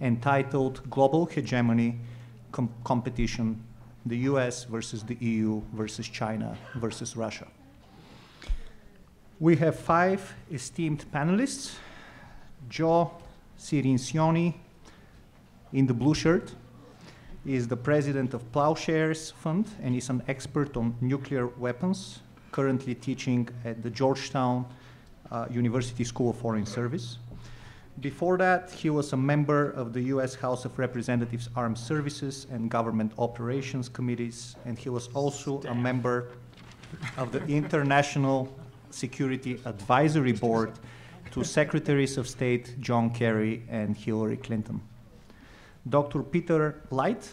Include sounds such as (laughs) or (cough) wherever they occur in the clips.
entitled Global Hegemony Com- Competition the US versus the EU versus China versus Russia. We have five esteemed panelists Joe Cirincione in the blue shirt is the president of Plowshares Fund and is an expert on nuclear weapons, currently teaching at the Georgetown uh, University School of Foreign Service. Before that, he was a member of the U.S. House of Representatives Armed Services and Government Operations Committees, and he was also a member of the International Security Advisory Board to Secretaries of State John Kerry and Hillary Clinton. Dr. Peter Lighte,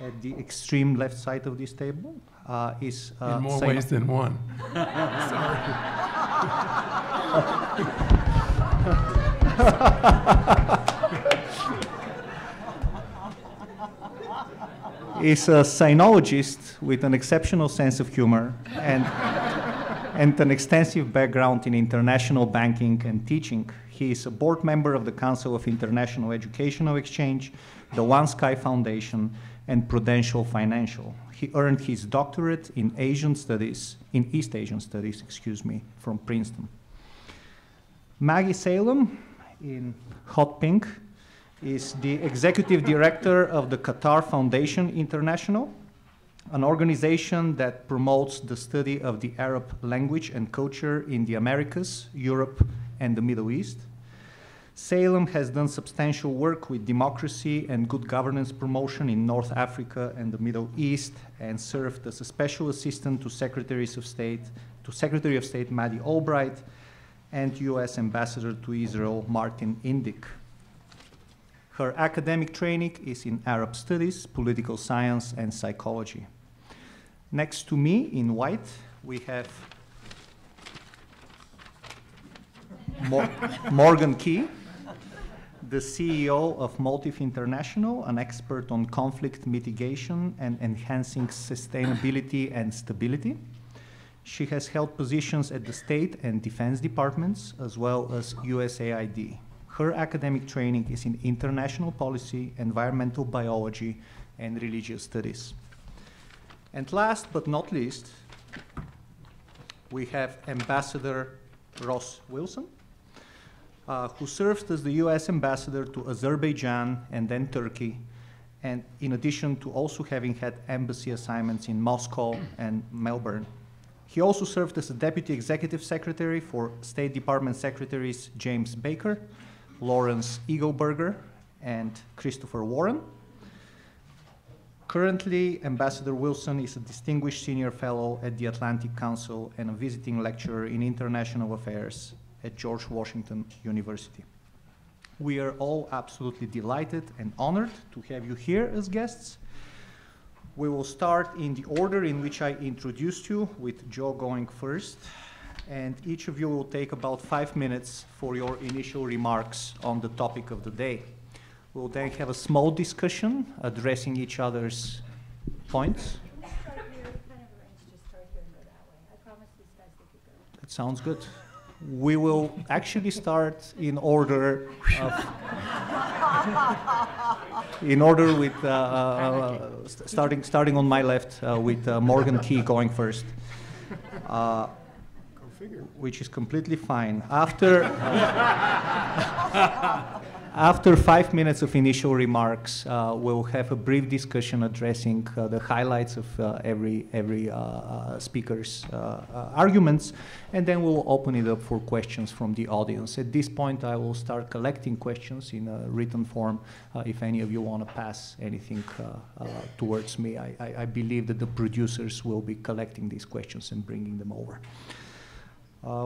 at the extreme left side of this table, uh, is uh, In more ways than one. (laughs) (laughs) (laughs) (laughs) is a sinologist with an exceptional sense of humor and, and an extensive background in international banking and teaching. He is a board member of the Council of International Educational Exchange, the One Sky Foundation, and Prudential Financial. He earned his doctorate in Asian Studies, in East Asian Studies, excuse me, from Princeton. Maggie Salem in hot pink is the executive director of the Qatar Foundation International, an organization that promotes the study of the Arab language and culture in the Americas, Europe, and the Middle East. Salem has done substantial work with democracy and good governance promotion in North Africa and the Middle East and served as a special assistant to Secretaries of State, to Secretary of State Maddie Albright and US Ambassador to Israel Martin Indyk. Her academic training is in Arab studies, political science, and psychology. Next to me in white, we have Mor- (laughs) Morgan Keay, the CEO of Motive International, an expert on conflict mitigation and enhancing sustainability and stability. She has held positions at the State and Defense Departments as well as USAID. Her academic training is in international policy, environmental biology, and religious studies. And last but not least, we have Ambassador Ross Wilson, uh, who served as the US ambassador to Azerbaijan and then Turkey, and in addition to also having had embassy assignments in Moscow and Melbourne. He also served as a deputy executive secretary for State Department Secretaries James Baker, Lawrence Eagleburger, and Christopher Warren. Currently, Ambassador Wilson is a distinguished senior fellow at the Atlantic Council and a visiting lecturer in international affairs at George Washington University. We are all absolutely delighted and honored to have you here as guests. We will start in the order in which I introduced you, with Joe going first, and each of you will take about five minutes for your initial remarks on the topic of the day. We'll then have a small discussion addressing each other's points. Let's start here, kind of arrange to start here and go that way. I promise these guys they could go. That sounds good. We will actually start in order of, (laughs) in order with, uh, uh, st- starting, starting on my left uh, with uh, Morgan Keay going first. Uh, which is completely fine. After, (laughs) after five minutes of initial remarks, uh, we'll have a brief discussion addressing uh, the highlights of uh, every, every uh, uh, speaker's uh, arguments, and then we'll open it up for questions from the audience. At this point, I will start collecting questions in a written form. If any of you want to pass anything towards me, I, I, I believe that the producers will be collecting these questions and bringing them over.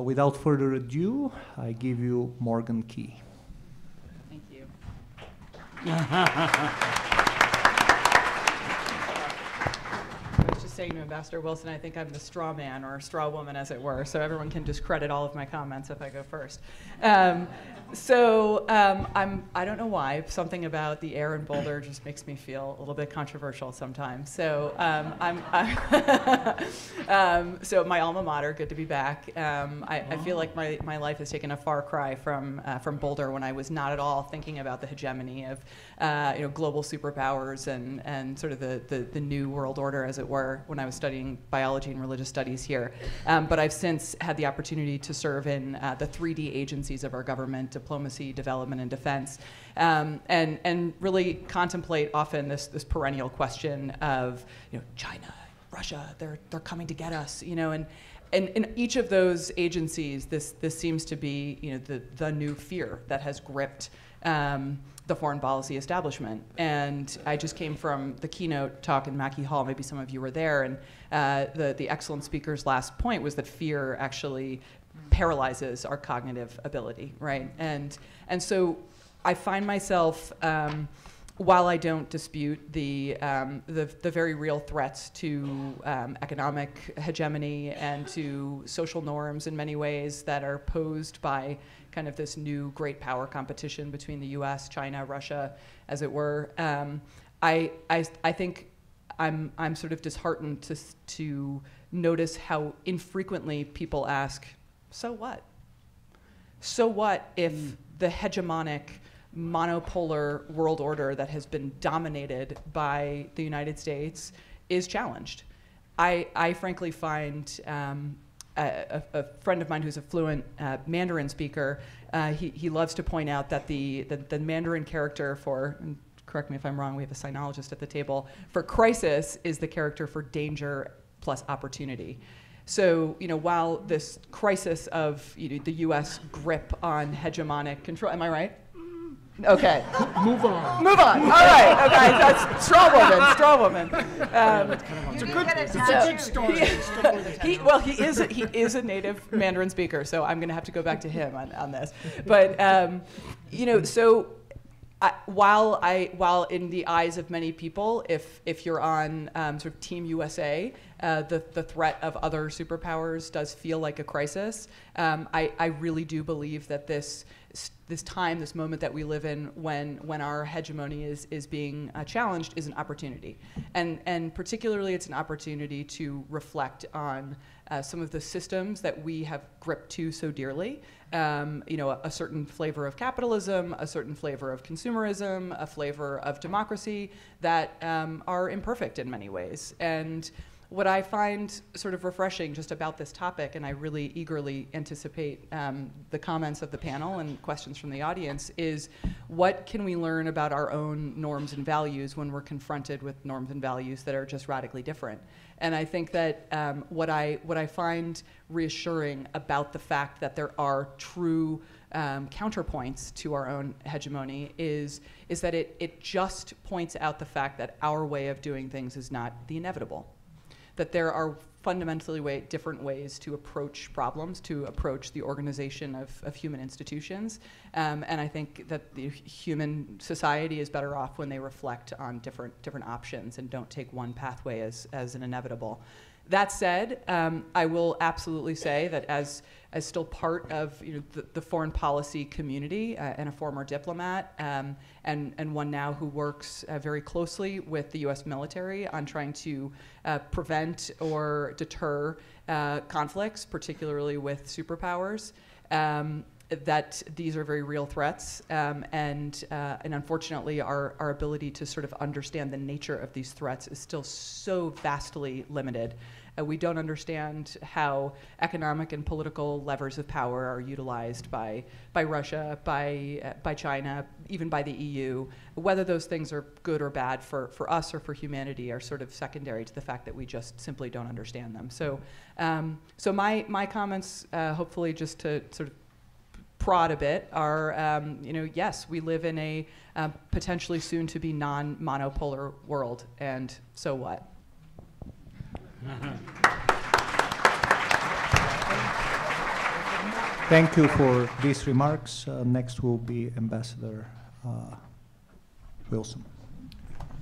Without further ado, I give you Morgan Keay. Thank you. Let's just saying to Ambassador Wilson, I think I'm the straw man or straw woman, as it were, so everyone can discredit all of my comments if I go first. Um, so um, I'm, I don't know why, something about the air in Boulder just makes me feel a little bit controversial sometimes. So um, I'm, I'm (laughs) um, so my alma mater, good to be back. Um, I, I, feel like my, my life has taken a far cry from, uh, from Boulder when I was not at all thinking about the hegemony of uh, you know, global superpowers and, and sort of the, the, the, new world order, as it were, when I was studying biology and religious studies here. Um, but I've since had the opportunity to serve in uh, the 3D agencies of our government diplomacy, development, and defense, um, and, and really contemplate often this, this perennial question of you know, China, Russia, they're, they're coming to get us, you know, and, and in each of those agencies, this, this seems to be you know, the, the new fear that has gripped um, the foreign policy establishment. And I just came from the keynote talk in Macky Hall. Maybe some of you were there. And uh, the, the excellent speaker's last point was that fear actually paralyzes our cognitive ability, right? And, and so I find myself, um, while I don't dispute the, um, the, the, very real threats to um, economic hegemony and to social norms in many ways that are posed by kind of this new great power competition between the US, China, Russia, as it were, um, I, I, I think I'm, I'm sort of disheartened to, to notice how infrequently people ask, so what? So what if mm. the hegemonic monopolar world order that has been dominated by the United States is challenged? I, I frankly find um, a, a, friend of mine who's a fluent uh, Mandarin speaker, uh, he, he loves to point out that the, the, the Mandarin character for, correct me if I'm wrong, we have a sinologist at the table, for crisis is the character for danger plus opportunity. So, you know, while this crisis of you know, the U.S. grip on hegemonic control, am I right? Okay. Move on. Move on. All right. Okay. That's straw woman. Straw woman. Um, it's a good, it's a good story. He, well, he is a, he is a native Mandarin speaker, so I'm going to have to go back to him on, on this. But um, you know, so I, while I, while in the eyes of many people, if if you're on um, sort of Team USA, uh, the the threat of other superpowers does feel like a crisis. Um, I I really do believe that this this time, this moment that we live in, when when our hegemony is is being uh, challenged, is an opportunity, and and particularly it's an opportunity to reflect on uh, some of the systems that we have gripped to so dearly. Um, you know, a, a, certain flavor of capitalism, a certain flavor of consumerism, a flavor of democracy that um, are imperfect in many ways, and what I find sort of refreshing just about this topic, and I really eagerly anticipate um, the comments of the panel and questions from the audience, is what can we learn about our own norms and values when we're confronted with norms and values that are just radically different? And I think that um, what I what I find reassuring about the fact that there are true um, counterpoints to our own hegemony is is that it it just points out the fact that our way of doing things is not the inevitable that there are fundamentally way, different ways to approach problems, to approach the organization of, of human institutions. Um, and I think that the human society is better off when they reflect on different, different options and don't take one pathway as, as an inevitable. That said, um, I will absolutely say that as, as still part of you know, the, the foreign policy community uh, and a former diplomat, um, and, and one now who works uh, very closely with the US military on trying to uh, prevent or deter uh, conflicts, particularly with superpowers. Um, that these are very real threats, um, and uh, and unfortunately, our our ability to sort of understand the nature of these threats is still so vastly limited. Uh, we don't understand how economic and political levers of power are utilized by, by Russia, by, uh, by China, even by the EU. Whether those things are good or bad for, for us or for humanity are sort of secondary to the fact that we just simply don't understand them. So, um, so my, my comments, uh, hopefully just to sort of prod a bit are, um, you know, yes, we live in a uh, potentially soon to be non-monopolar world, and so what? Thank you for these remarks. Uh, next will be Ambassador uh, Wilson.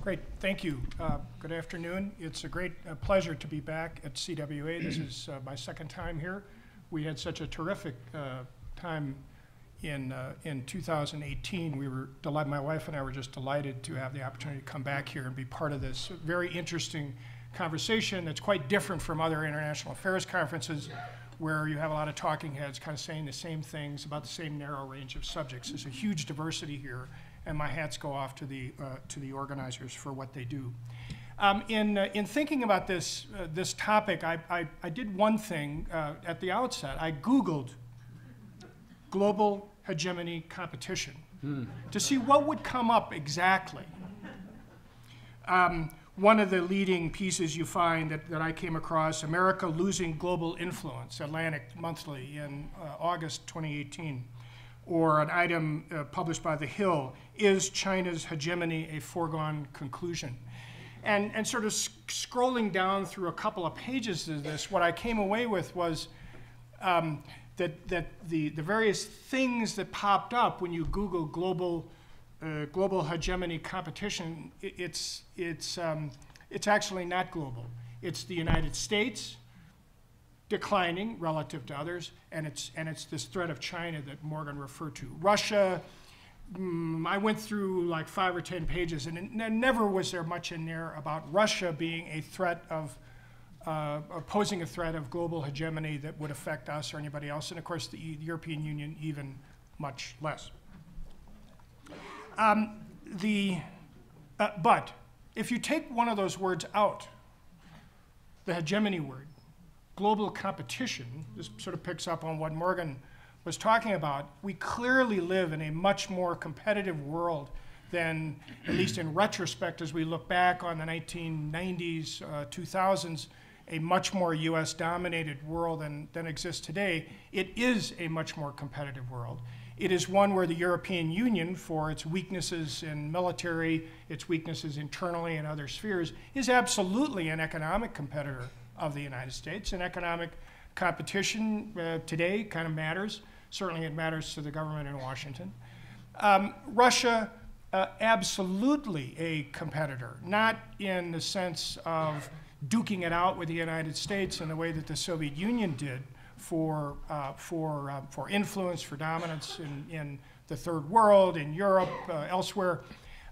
Great, thank you. Uh, Good afternoon. It's a great uh, pleasure to be back at CWA. This is uh, my second time here. We had such a terrific uh, time in, in 2018. We were delighted, my wife and I were just delighted to have the opportunity to come back here and be part of this very interesting conversation that's quite different from other international affairs conferences where you have a lot of talking heads kind of saying the same things about the same narrow range of subjects. There's a huge diversity here, and my hats go off to the, uh, to the organizers for what they do. Um, in, uh, in thinking about this, uh, this topic, I, I, I did one thing uh, at the outset. I Googled global hegemony competition to see what would come up exactly. Um, one of the leading pieces you find that, that I came across America Losing Global Influence, Atlantic Monthly in uh, August 2018, or an item uh, published by The Hill Is China's Hegemony a Foregone Conclusion? And, and sort of sc- scrolling down through a couple of pages of this, what I came away with was um, that, that the, the various things that popped up when you Google global, uh, global hegemony competition, it's, it's, um, it's actually not global. It's the United States declining relative to others, and it's, and it's this threat of China that Morgan referred to. Russia, mm, I went through like five or 10 pages, and it, never was there much in there about Russia being a threat of uh, posing a threat of global hegemony that would affect us or anybody else, and of course the E- European Union even much less. Um, the, uh, but if you take one of those words out, the hegemony word, global competition, this sort of picks up on what Morgan was talking about. We clearly live in a much more competitive world than, at least in retrospect, as we look back on the 1990s, uh, 2000s, a much more US dominated world than, than exists today. It is a much more competitive world. It is one where the European Union, for its weaknesses in military, its weaknesses internally in other spheres, is absolutely an economic competitor of the United States. And economic competition uh, today kind of matters. Certainly, it matters to the government in Washington. Um, Russia, uh, absolutely a competitor, not in the sense of duking it out with the United States in the way that the Soviet Union did for, uh, for, uh, for influence, for dominance in, in the third world, in Europe, uh, elsewhere.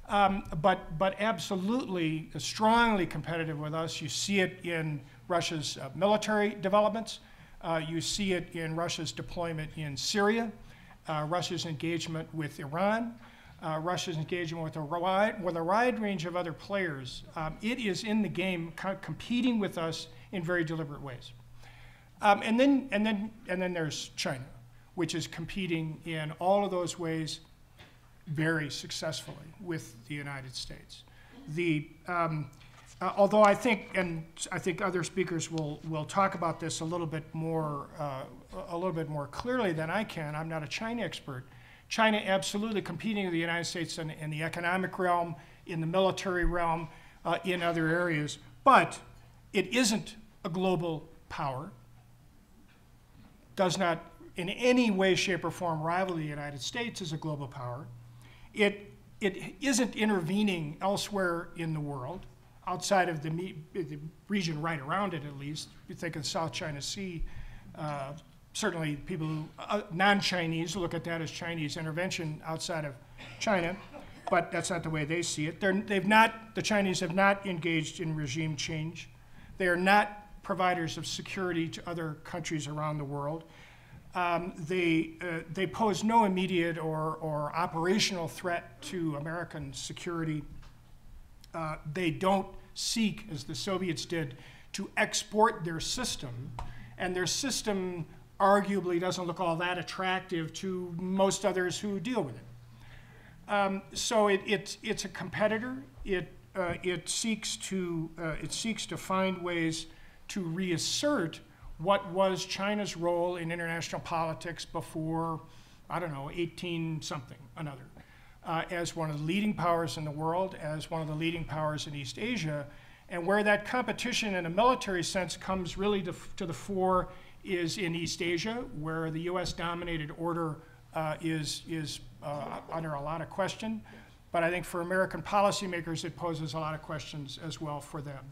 Um, but, but absolutely strongly competitive with us. You see it in Russia's uh, military developments. Uh, you see it in Russia's deployment in Syria, Russia's engagement with Iran, uh, Russia's engagement with a, wide, with a wide range of other players. Um, it is in the game co- competing with us in very deliberate ways. Um, and, then, and, then, and then there's China, which is competing in all of those ways very successfully with the United States. The, um, uh, although I think, and I think other speakers will, will talk about this a little bit more, uh, a little bit more clearly than I can. I'm not a China expert. China absolutely competing with the United States in, in the economic realm, in the military realm, uh, in other areas. But it isn't a global power. Does not in any way, shape, or form rival the United States as a global power. It, it isn't intervening elsewhere in the world, outside of the, the region right around it at least. You think of the South China Sea, uh, certainly people who, uh, non-Chinese look at that as Chinese intervention outside of China, but that's not the way they see it. They're, they've not, the Chinese have not engaged in regime change. They are not providers of security to other countries around the world. Um, they, uh, they pose no immediate or, or operational threat to American security. Uh, they don't seek, as the Soviets did, to export their system, and their system arguably doesn't look all that attractive to most others who deal with it. Um, so it, it, it's a competitor. It, uh, it, seeks to, uh, it seeks to find ways to reassert what was China's role in international politics before, I don't know, 18 something, another, uh, as one of the leading powers in the world, as one of the leading powers in East Asia. And where that competition in a military sense comes really to, to the fore is in East Asia, where the US dominated order uh, is, is uh, under a lot of question. but I think for American policymakers, it poses a lot of questions as well for them.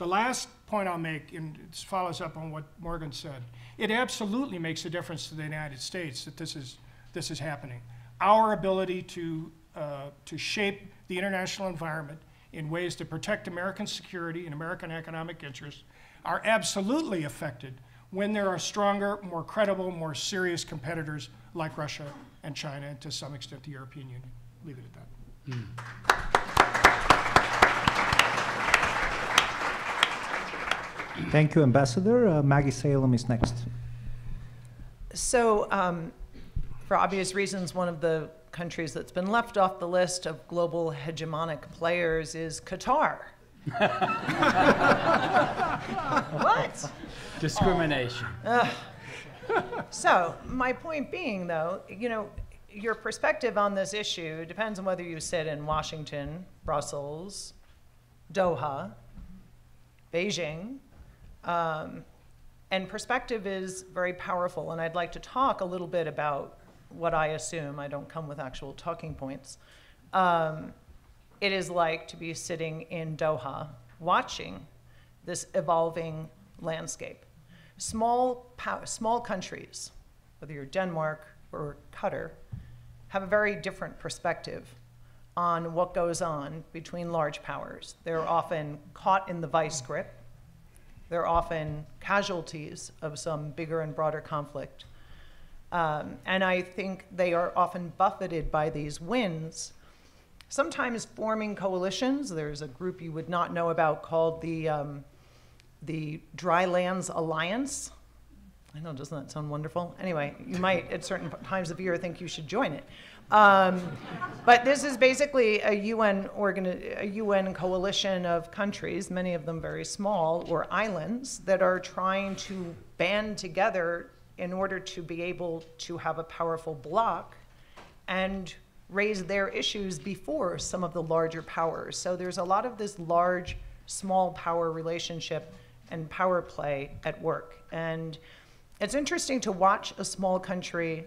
The last point I'll make, and it follows up on what Morgan said, it absolutely makes a difference to the United States that this is, this is happening. Our ability to, uh, to shape the international environment in ways to protect American security and American economic interests are absolutely affected when there are stronger, more credible, more serious competitors like Russia and China, and to some extent the European Union. Leave it at that. Thank you, Ambassador. Uh, Maggie Salem is next. So, um, for obvious reasons, one of the countries that's been left off the list of global hegemonic players is Qatar. (laughs) what? Discrimination. So, my point being, though, you know, your perspective on this issue depends on whether you sit in Washington, Brussels, Doha, Beijing. Um, and perspective is very powerful, and I'd like to talk a little bit about what I assume, I don't come with actual talking points, um, it is like to be sitting in Doha watching this evolving landscape. Small, small countries, whether you're Denmark or Qatar, have a very different perspective on what goes on between large powers. They're often caught in the vice grip. They're often casualties of some bigger and broader conflict. Um, and I think they are often buffeted by these winds, sometimes forming coalitions. There's a group you would not know about called the, um, the Drylands Alliance. I know, doesn't that sound wonderful? Anyway, you might at certain times of year think you should join it. Um, but this is basically a UN, organi- a UN coalition of countries, many of them very small, or islands, that are trying to band together in order to be able to have a powerful bloc and raise their issues before some of the larger powers. So there's a lot of this large small power relationship and power play at work. And it's interesting to watch a small country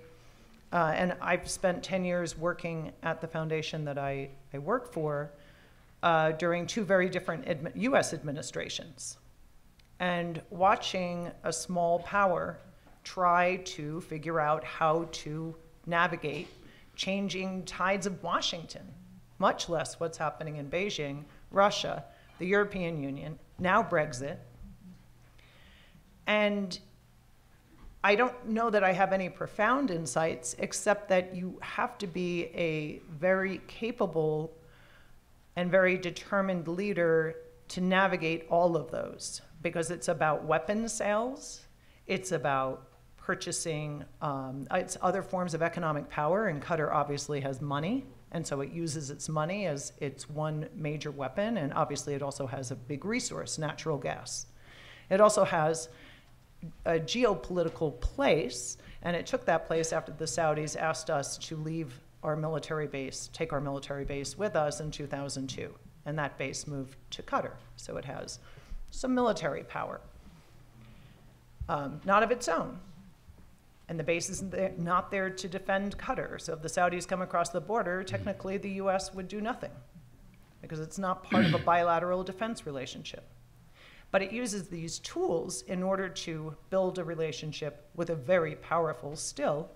uh, and I've spent 10 years working at the foundation that I, I work for uh, during two very different admi- US administrations. And watching a small power try to figure out how to navigate changing tides of Washington, much less what's happening in Beijing, Russia, the European Union, now Brexit. And I don't know that I have any profound insights, except that you have to be a very capable and very determined leader to navigate all of those because it's about weapon sales, it's about purchasing, um, it's other forms of economic power, and Qatar obviously has money. And so it uses its money as its one major weapon, and obviously it also has a big resource, natural gas. It also has a geopolitical place, and it took that place after the Saudis asked us to leave our military base, take our military base with us in 2002. And that base moved to Qatar. So it has some military power, um, not of its own. And the base is there, not there to defend Qatar. So if the Saudis come across the border, technically the US would do nothing because it's not part of a bilateral defense relationship. But it uses these tools in order to build a relationship with a very powerful, still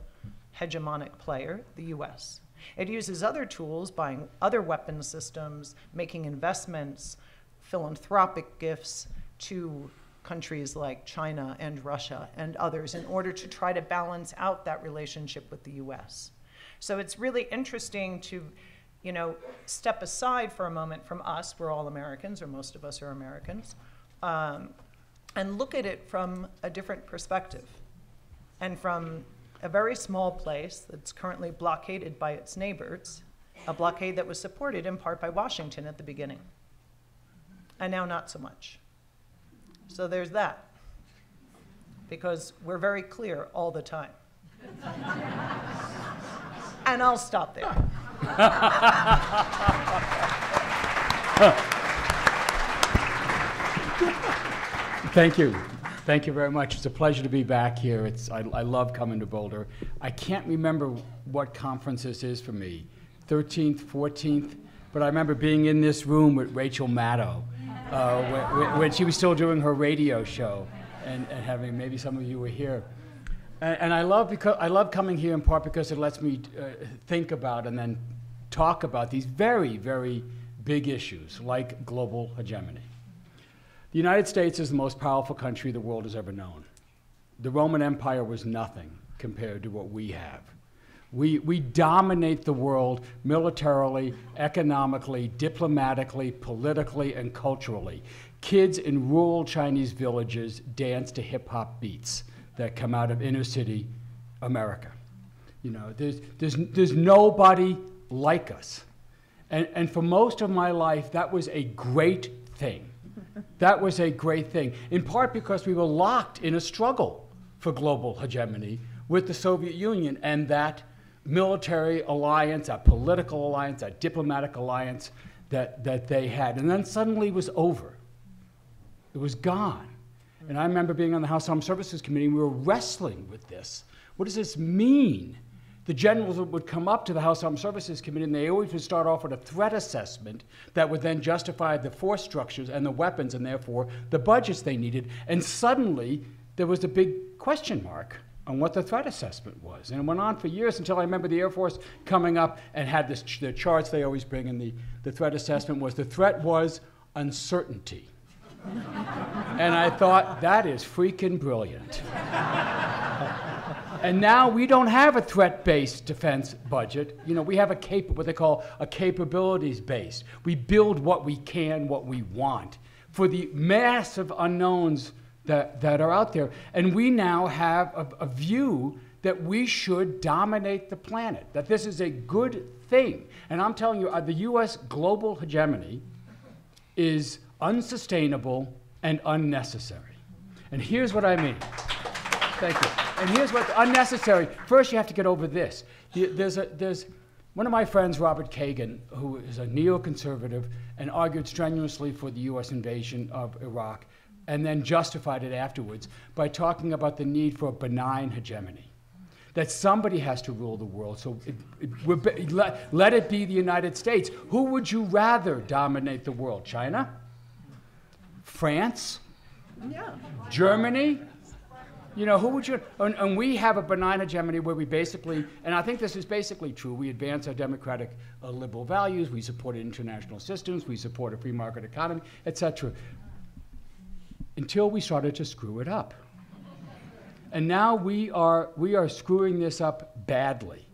hegemonic player, the US. It uses other tools, buying other weapon systems, making investments, philanthropic gifts to countries like China and Russia and others in order to try to balance out that relationship with the US. So it's really interesting to, you know, step aside for a moment from us, we're all Americans, or most of us are Americans, um, and look at it from a different perspective and from a very small place that's currently blockaded by its neighbors, a blockade that was supported in part by Washington at the beginning, and now not so much. So there's that, because we're very clear all the time. and I'll stop there. (laughs) Thank you. Thank you very much. It's a pleasure to be back here. It's, I, I love coming to Boulder. I can't remember what conference this is for me. 13th, 14th. But I remember being in this room with Rachel Maddow uh, when, when- she was still doing her radio show, and, and having maybe some of you were here. And, and I love because I love coming here in part because it lets me uh, think about and then talk about these very, very big issues like global hegemony. The United States is the most powerful country the world has ever known. The Roman Empire was nothing compared to what we have. We, we dominate the world militarily, economically, diplomatically, politically, and culturally. Kids in rural Chinese villages dance to hip hop beats that come out of inner city America. You know, there's, there's, there's nobody like us. And, and for most of my life, that was a great thing. That was a great thing, in part because we were locked in a struggle for global hegemony with the Soviet Union and that military alliance, that political alliance, that diplomatic alliance that, that they had. And then suddenly it was over. It was gone. And I remember being on the House Armed Services Committee, and we were wrestling with this. What does this mean? The generals would come up to the House Armed Services Committee, and they always would start off with a threat assessment that would then justify the force structures and the weapons, and therefore the budgets they needed. And suddenly, there was a big question mark on what the threat assessment was. And it went on for years until I remember the Air Force coming up and had this, the charts they always bring in the, the threat assessment was the threat was uncertainty. (laughs) and I thought, that is freaking brilliant. (laughs) and now we don't have a threat-based defense budget. You know, we have a cap- what they call a capabilities-based. We build what we can, what we want, for the massive unknowns that, that are out there. And we now have a, a view that we should dominate the planet, that this is a good thing. And I'm telling you, uh, the U.S. global hegemony is unsustainable and unnecessary. And here's what I mean. Thank you. And here's what's unnecessary. First, you have to get over this. There's, a, there's one of my friends, Robert Kagan, who is a neoconservative and argued strenuously for the U.S. invasion of Iraq, and then justified it afterwards by talking about the need for a benign hegemony. That somebody has to rule the world. So it, it, let, let it be the United States. Who would you rather dominate the world? China? France? Yeah. Germany? You know, who would you? And, and we have a benign hegemony where we basically, and I think this is basically true, we advance our democratic uh, liberal values, we support international systems, we support a free market economy, etc. Until we started to screw it up. And now we are, we are screwing this up badly.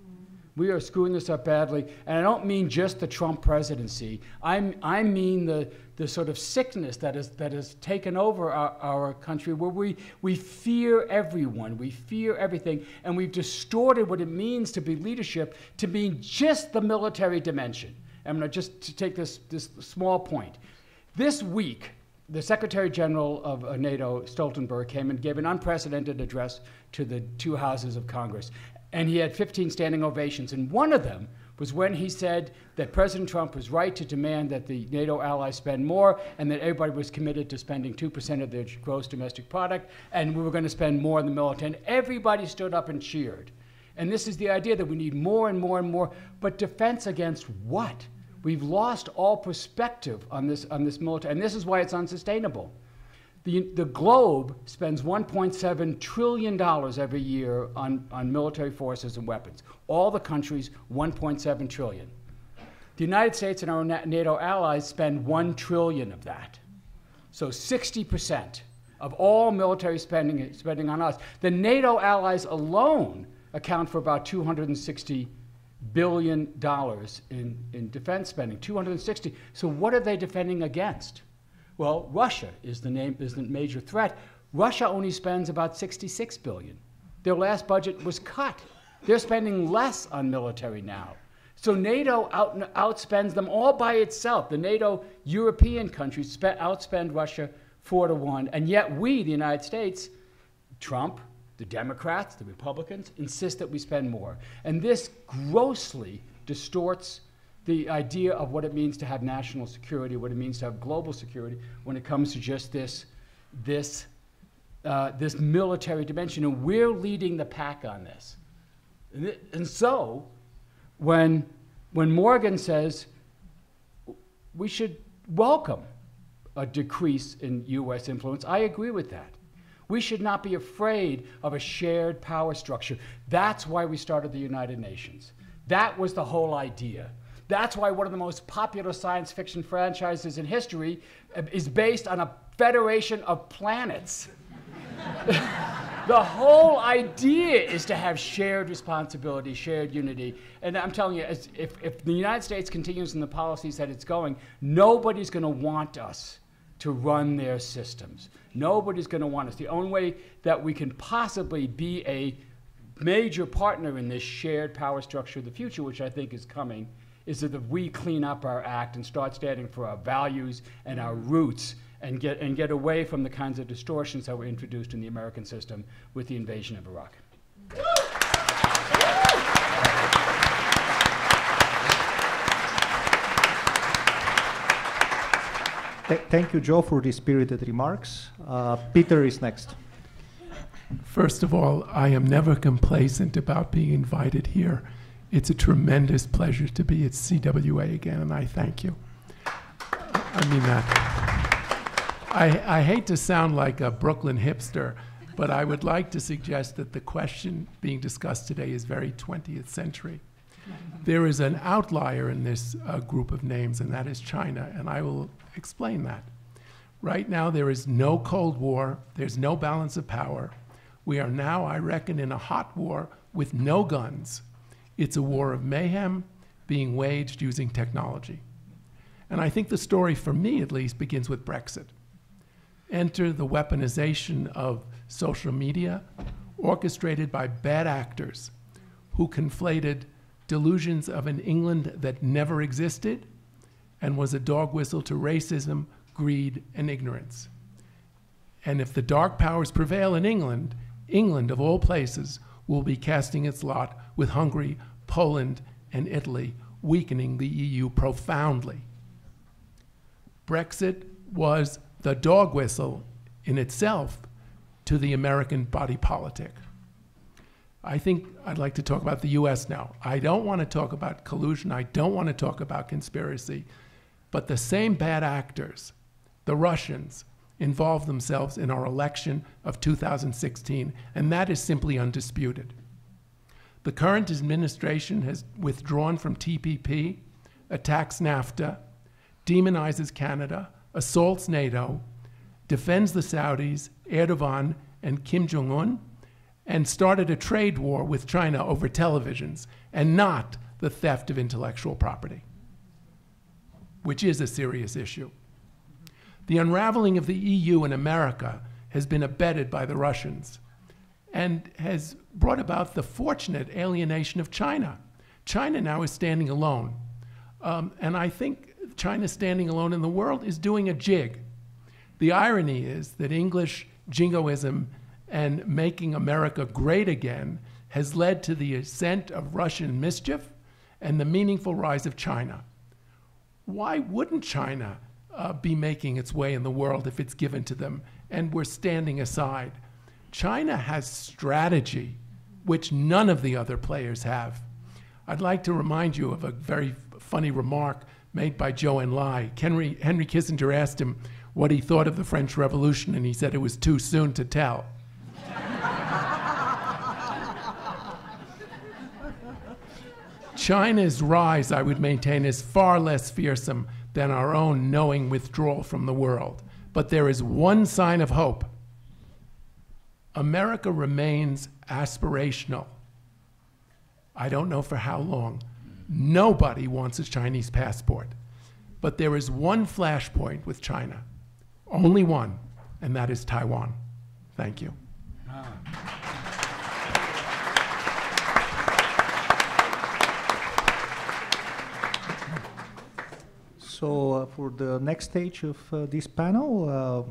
We are screwing this up badly. And I don't mean just the Trump presidency. I'm, I mean the, the sort of sickness that, is, that has taken over our, our country where we, we fear everyone, we fear everything, and we've distorted what it means to be leadership to mean just the military dimension. I'm going to just to take this, this small point. This week, the Secretary General of uh, NATO, Stoltenberg, came and gave an unprecedented address to the two houses of Congress. And he had 15 standing ovations. And one of them was when he said that President Trump was right to demand that the NATO allies spend more and that everybody was committed to spending 2% of their gross domestic product and we were going to spend more in the military. And everybody stood up and cheered. And this is the idea that we need more and more and more. But defense against what? We've lost all perspective on this, on this military, and this is why it's unsustainable. The, the globe spends $1.7 trillion every year on, on military forces and weapons. All the countries, 1.7 trillion. The United States and our NATO allies spend 1 trillion of that. So 60% of all military spending, spending on us. The NATO allies alone account for about 260 billion dollars in, in defense spending. 260. So what are they defending against? Well, Russia is the name is the major threat. Russia only spends about 66 billion. Their last budget was cut. They're spending less on military now. So NATO out, outspends them all by itself. The NATO European countries spe- outspend Russia four to one, and yet we, the United States, Trump, the Democrats, the Republicans, insist that we spend more. And this grossly distorts the idea of what it means to have national security, what it means to have global security when it comes to just this, this, uh, this military dimension. And we're leading the pack on this. And, it- and so, when when Morgan says we should welcome a decrease in U.S. influence, I agree with that. We should not be afraid of a shared power structure. That's why we started the United Nations. That was the whole idea. That's why one of the most popular science fiction franchises in history uh, is based on a federation of planets. (laughs) the whole idea is to have shared responsibility, shared unity. And I'm telling you, if, if the United States continues in the policies that it's going, nobody's going to want us to run their systems. Nobody's going to want us. The only way that we can possibly be a major partner in this shared power structure of the future, which I think is coming, is that if we clean up our act and start standing for our values and our roots and get, and get away from the kinds of distortions that were introduced in the American system with the invasion of Iraq. Th- thank you, Joe, for these spirited remarks. Uh, Peter is next. First of all, I am never complacent about being invited here. It's a tremendous pleasure to be at CWA again, and I thank you. I mean that. I, I hate to sound like a Brooklyn hipster, but I would like to suggest that the question being discussed today is very 20th century. There is an outlier in this uh, group of names, and that is China, and I will explain that. Right now, there is no Cold War, there's no balance of power. We are now, I reckon, in a hot war with no guns. It's a war of mayhem being waged using technology. And I think the story, for me at least, begins with Brexit. Enter the weaponization of social media, orchestrated by bad actors who conflated delusions of an England that never existed and was a dog whistle to racism, greed, and ignorance. And if the dark powers prevail in England, England, of all places, will be casting its lot with Hungary, Poland, and Italy, weakening the EU profoundly. Brexit was the dog whistle in itself to the American body politic. I think I'd like to talk about the US now. I don't want to talk about collusion, I don't want to talk about conspiracy, but the same bad actors, the Russians, involved themselves in our election of 2016, and that is simply undisputed. The current administration has withdrawn from TPP, attacks NAFTA, demonizes Canada, assaults NATO, defends the Saudis, Erdogan, and Kim Jong un, and started a trade war with China over televisions and not the theft of intellectual property, which is a serious issue. The unraveling of the EU and America has been abetted by the Russians and has brought about the fortunate alienation of China. China now is standing alone. Um, and I think China standing alone in the world is doing a jig. The irony is that English jingoism and making America great again has led to the ascent of Russian mischief and the meaningful rise of China. Why wouldn't China uh, be making its way in the world if it's given to them and we're standing aside? China has strategy, which none of the other players have. I'd like to remind you of a very funny remark made by Zhou Enlai. Henry, Henry Kissinger asked him what he thought of the French Revolution, and he said it was too soon to tell. (laughs) China's rise, I would maintain, is far less fearsome than our own knowing withdrawal from the world. But there is one sign of hope America remains aspirational. I don't know for how long. Nobody wants a Chinese passport. But there is one flashpoint with China, only one, and that is Taiwan. Thank you. Ah. So uh, for the next stage of uh, this panel, uh,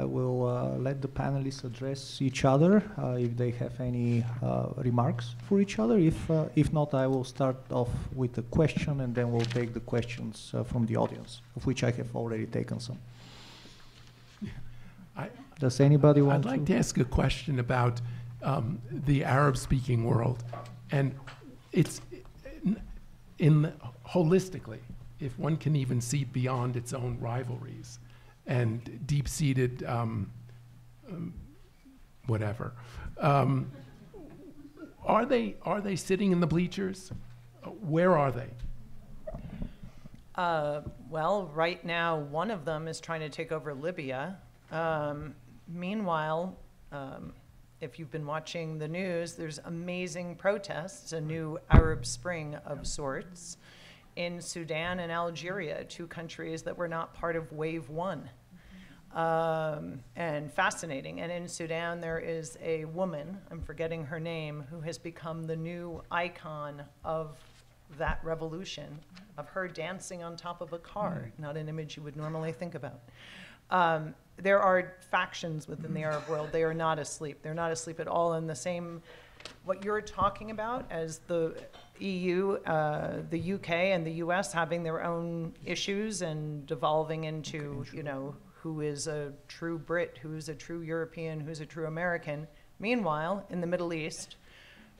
I will uh, let the panelists address each other uh, if they have any uh, remarks for each other. If, uh, if not, I will start off with a question and then we'll take the questions uh, from the audience, of which I have already taken some. I, Does anybody want I'd like to ask a question about um, the Arab speaking world. And it's, in the, holistically, if one can even see beyond its own rivalries and deep-seated um, um, whatever, um, are they are they sitting in the bleachers? Uh, Where are they? Uh, well, right now, one of them is trying to take over Libya. Um, meanwhile, um, if you've been watching the news, there's amazing protests, a new Arab Spring of sorts, in Sudan and Algeria, two countries that were not part of Wave One. Um, and fascinating. And in Sudan, there is a woman, I'm forgetting her name, who has become the new icon of that revolution, of her dancing on top of a car, not an image you would normally think about. Um, there are factions within the Arab world. They are not asleep. They're not asleep at all in the same, what you're talking about as the EU, uh, the UK, and the US having their own issues and devolving into, you know, who is a true Brit, who's a true European, who's a true American. Meanwhile, in the Middle East,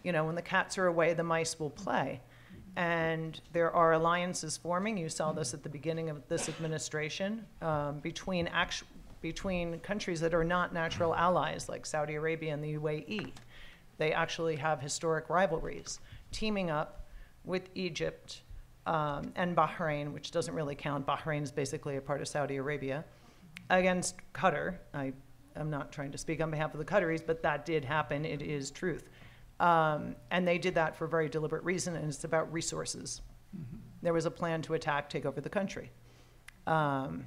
you know, when the cats are away, the mice will play. And there are alliances forming. You saw this at the beginning of this administration um, between actu- between countries that are not natural allies, like Saudi Arabia and the UAE. They actually have historic rivalries, teaming up with Egypt um, and Bahrain, which doesn't really count. Bahrain is basically a part of Saudi Arabia, against Qatar. I am not trying to speak on behalf of the Qataris, but that did happen. It is truth. Um, and they did that for a very deliberate reason, and it's about resources. There was a plan to attack, take over the country. Um,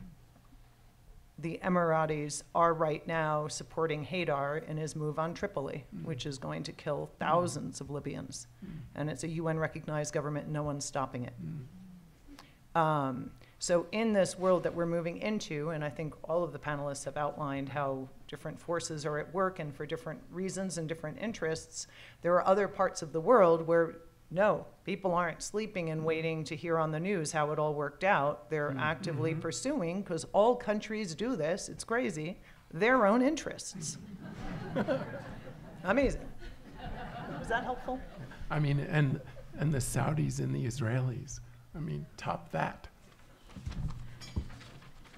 the Emiratis are right now supporting Haftar in his move on Tripoli, mm-hmm. which is going to kill thousands of Libyans. Mm-hmm. And it's a UN recognized government, and no one's stopping it. Mm-hmm. Um, so, in this world that we're moving into, and I think all of the panelists have outlined how different forces are at work and for different reasons and different interests, there are other parts of the world where no, people aren't sleeping and waiting to hear on the news how it all worked out. They're mm-hmm. actively mm-hmm. pursuing, because all countries do this, it's crazy, their own interests. Amazing. Was that helpful? I mean, and and the Saudis and the Israelis. I mean, top that.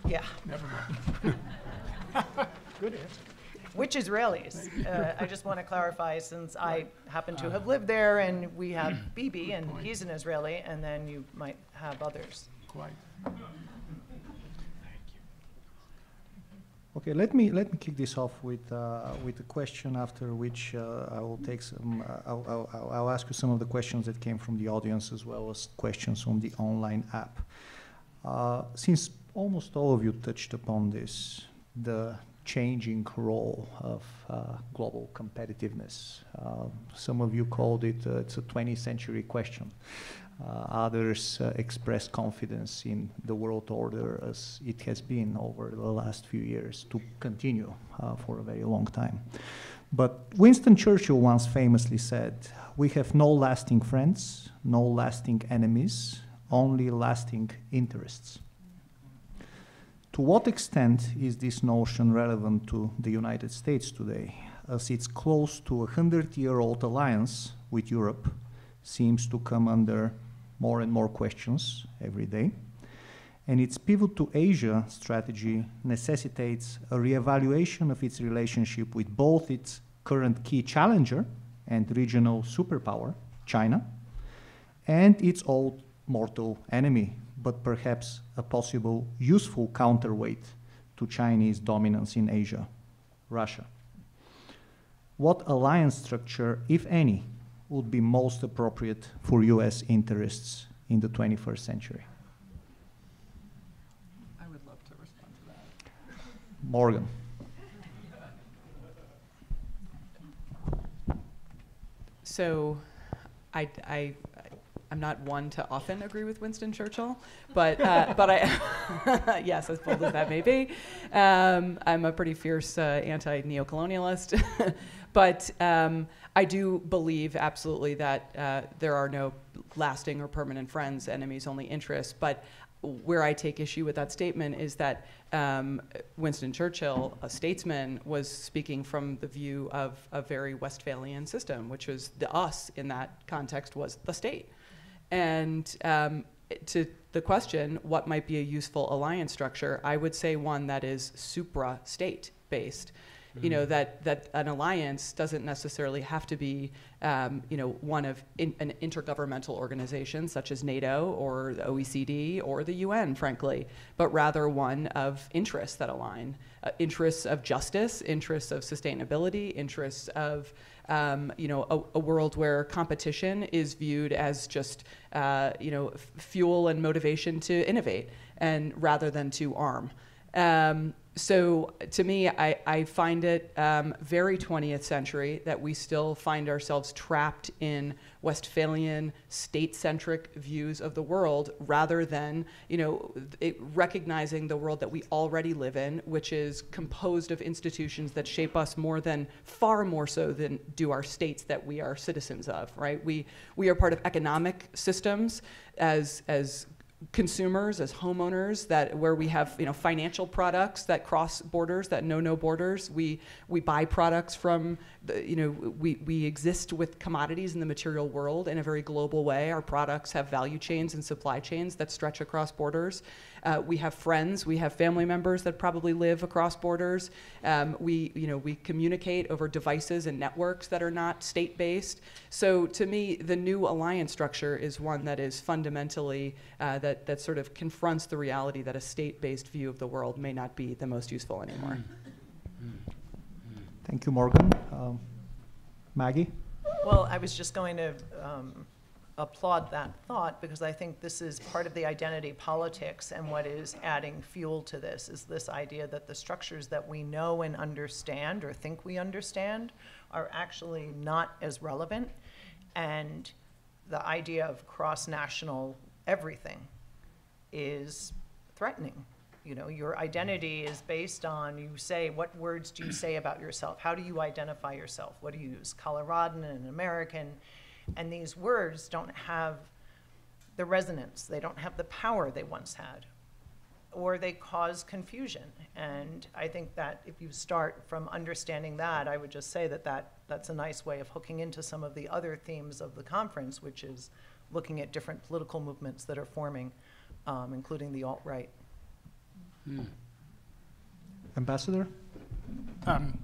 Yeah. Never mind. (laughs) (laughs) Good answer. Which Israelis? Uh, I just want to clarify, since I happen to have lived there, and we have (clears throat) Bibi, and he's an Israeli, and then you might have others. Quite. Thank you okay, let me let me kick this off with uh, with a question. After which uh, I will take some. Uh, I'll, I'll, I'll- I'll ask you some of the questions that came from the audience as well as questions from the online app. Uh, since almost all of you touched upon this, the changing role of uh, global competitiveness. Uh, some of you called it uh, it's a 20th century question. Uh, others uh, express confidence in the world order as it has been over the last few years to continue uh, for a very long time. But Winston Churchill once famously said, We have no lasting friends, no lasting enemies, only lasting interests. To what extent is this notion relevant to the United States today, as its close to a hundred year old alliance with Europe seems to come under more and more questions every day, and its pivot to Asia strategy necessitates a reevaluation of its relationship with both its current key challenger and regional superpower, China, and its old mortal enemy, but perhaps a possible useful counterweight to Chinese dominance in Asia, Russia. What alliance structure, if any, would be most appropriate for US interests in the 21st century? I would love to respond to that. Morgan. So, I, I, I'm not one to often agree with Winston Churchill, but, uh, (laughs) but I, (laughs) yes, as bold as that may be, um, I'm a pretty fierce uh, anti-neocolonialist. (laughs) but um, I do believe absolutely that uh, there are no lasting or permanent friends, enemies, only interests. But where I take issue with that statement is that um, Winston Churchill, a statesman, was speaking from the view of a very Westphalian system, which was the us in that context was the state. And um, to the question, what might be a useful alliance structure? I would say one that is supra-state based. You know that that an alliance doesn't necessarily have to be, um, you know, one of in, an intergovernmental organization such as NATO or the OECD or the UN, frankly, but rather one of interests that align, uh, interests of justice, interests of sustainability, interests of um, you know, a, a, world where competition is viewed as just, uh, you know, f- fuel and motivation to innovate, and rather than to arm. Um, so to me, I, I find it um, very 20th century that we still find ourselves trapped in Westphalian state-centric views of the world rather than, you know, it, recognizing the world that we already live in, which is composed of institutions that shape us more than, far more so than do our states that we are citizens of, right? We, we are part of economic systems as, as consumers as homeowners that where we have you know financial products that cross borders that know no borders we we buy products from you know we we exist with commodities in the material world in a very global way our products have value chains and supply chains that stretch across borders uh, we have friends, we have family members that probably live across borders. Um, we, you know, we communicate over devices and networks that are not state-based. So to me, the new alliance structure is one that is fundamentally uh, that that sort of confronts the reality that a state-based view of the world may not be the most useful anymore. Thank you, Morgan. Um, Maggie. Well, I was just going to um, applaud that thought because I think this is part of the identity politics and what is adding fuel to this is this idea that the structures that we know and understand or think we understand are actually not as relevant and the idea of cross-national everything is threatening. You know, your identity is based on you say what words do you say about yourself? How do you identify yourself? What do you use? Coloradan and American and these words don't have the resonance, they don't have the power they once had, or they cause confusion. And I think that if you start from understanding that, I would just say that, that that's a nice way of hooking into some of the other themes of the conference, which is looking at different political movements that are forming, um, including the alt right. Hmm. Ambassador? Um,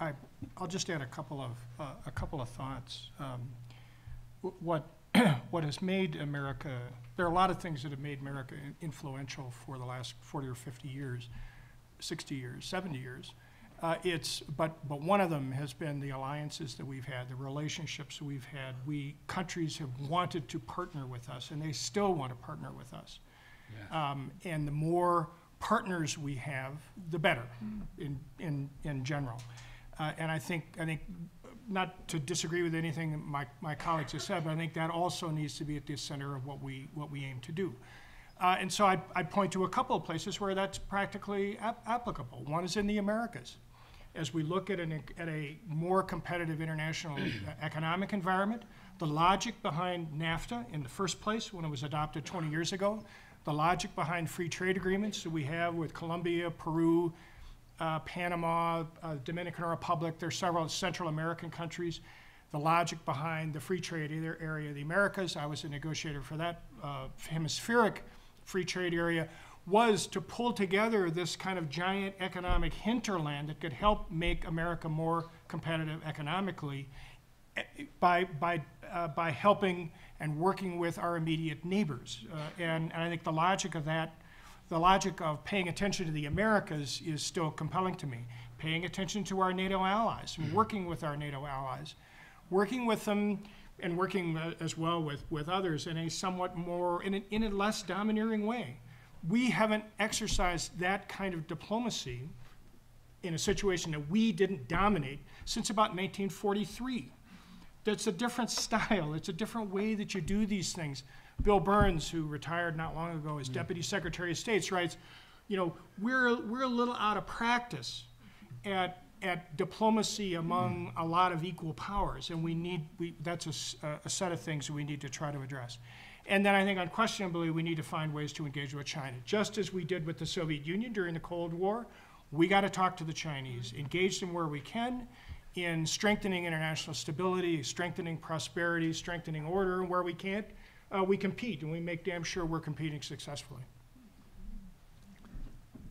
I, will just add a couple of uh, a couple of thoughts. Um, what (clears throat) what has made America? There are a lot of things that have made America influential for the last 40 or 50 years, 60 years, 70 years. Uh, it's but but one of them has been the alliances that we've had, the relationships we've had. We countries have wanted to partner with us, and they still want to partner with us. Yeah. Um, and the more partners we have, the better, in in in general. Uh, and I think, I think, not to disagree with anything my, my colleagues have said, but I think that also needs to be at the center of what we, what we aim to do. Uh, and so I'd, I'd, point to a couple of places where that's practically ap applicable. One is in the Americas. As we look at, an, at a more competitive international (clears throat) economic environment, the logic behind NAFTA in the first place, when it was adopted 20 years ago, the logic behind free trade agreements that we have with Colombia, Peru, uh, Panama, uh, Dominican Republic. There's several Central American countries. The logic behind the free trade area of the Americas, I was a negotiator for that uh, hemispheric free trade area, was to pull together this kind of giant economic hinterland that could help make America more competitive economically eh, by, by, uh, by helping and working with our immediate neighbors. Uh, and, and I think the logic of that the logic of paying attention to the Americas is still compelling to me. Paying attention to our NATO allies, mm-hmm. working with our NATO allies, working with them and working uh, as well with, with others in a somewhat more, in a, in a less domineering way. We haven't exercised that kind of diplomacy in a situation that we didn't dominate since about 1943. That's a different (laughs) style, it's a different way that you do these things. Bill Burns, who retired not long ago as mm. Deputy Secretary of State, writes, you know, we're, we're a little out of practice at, at diplomacy among mm. a lot of equal powers, and we need, we, that's a, a set of things that we need to try to address. And then I think unquestionably we need to find ways to engage with China. Just as we did with the Soviet Union during the Cold War, we got to talk to the Chinese, mm. engage them where we can, in strengthening international stability, strengthening prosperity, strengthening order, and where we can't, uh, we compete and we make damn sure we're competing successfully.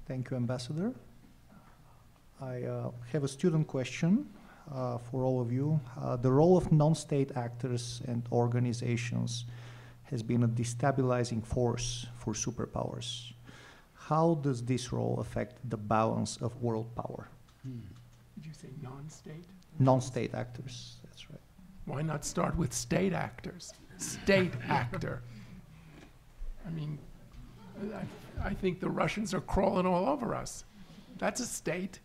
Thank you, Ambassador. I uh, have a student question uh, for all of you. Uh, the role of non-state actors and organizations has been a destabilizing force for superpowers. How does this role affect the balance of world power? Did you say non-state? Non-state actors, that's right. Why not start with state actors? State (laughs) actor. I mean, I, I think the Russians are crawling all over us. That's a state.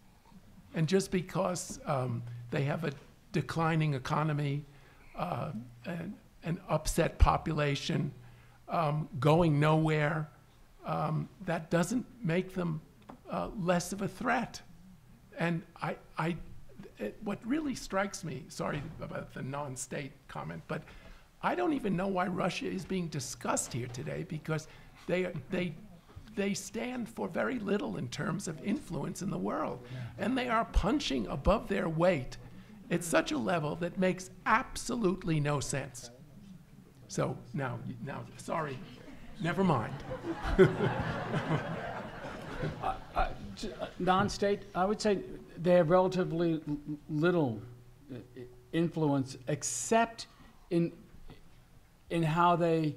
And just because um, they have a declining economy, uh, an, an upset population, um, going nowhere, um, that doesn't make them uh, less of a threat. And I, I, it, what really strikes me, sorry about the non-state comment, but I don't even know why Russia is being discussed here today because they, they, they stand for very little in terms of influence in the world. And they are punching above their weight at such a level that makes absolutely no sense. So now, now, sorry, never mind. (laughs) Non-state, I would say they have relatively little uh, influence, except in, in how they,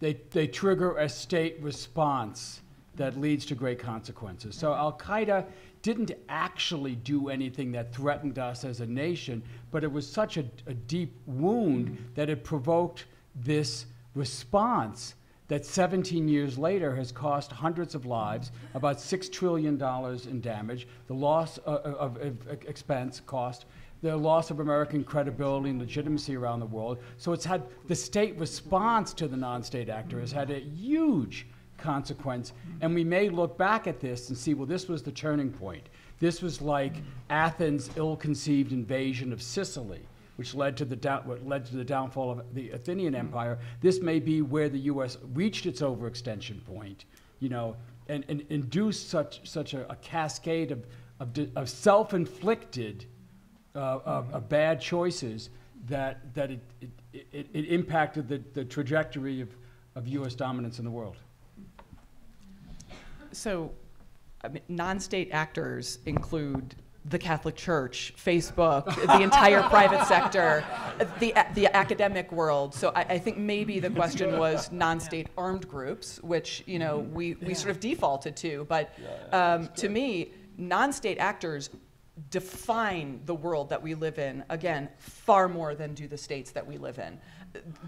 they, they trigger a state response that leads to great consequences. So Al-Qaeda didn't actually do anything that threatened us as a nation, but it was such a, a deep wound that it provoked this response that 17 years later has cost hundreds of lives, about $6 trillion in damage, the loss uh, uh, of, of, of expense cost, the loss of American credibility and legitimacy around the world. So it's had the state response to the non state actor has had a huge consequence. And we may look back at this and see, well, this was the turning point. This was like Athens' ill conceived invasion of Sicily which led to the down, what led to the downfall of the Athenian hmm. Empire. This may be where the U.S. reached its overextension point, you know, and, and induced such such a, a cascade of of, di- of self-inflicted uh, of, of bad choices that that it it, it, it impacted the, the trajectory of, of U.S. dominance in the world. So, I mean, non-state actors include the Catholic Church, Facebook, the entire (laughs) private sector, the, the academic world. So I, I think maybe the question was non-state armed groups, which you know we, we sort of defaulted to. But um, to me, non-state actors define the world that we live in again far more than do the states that we live in.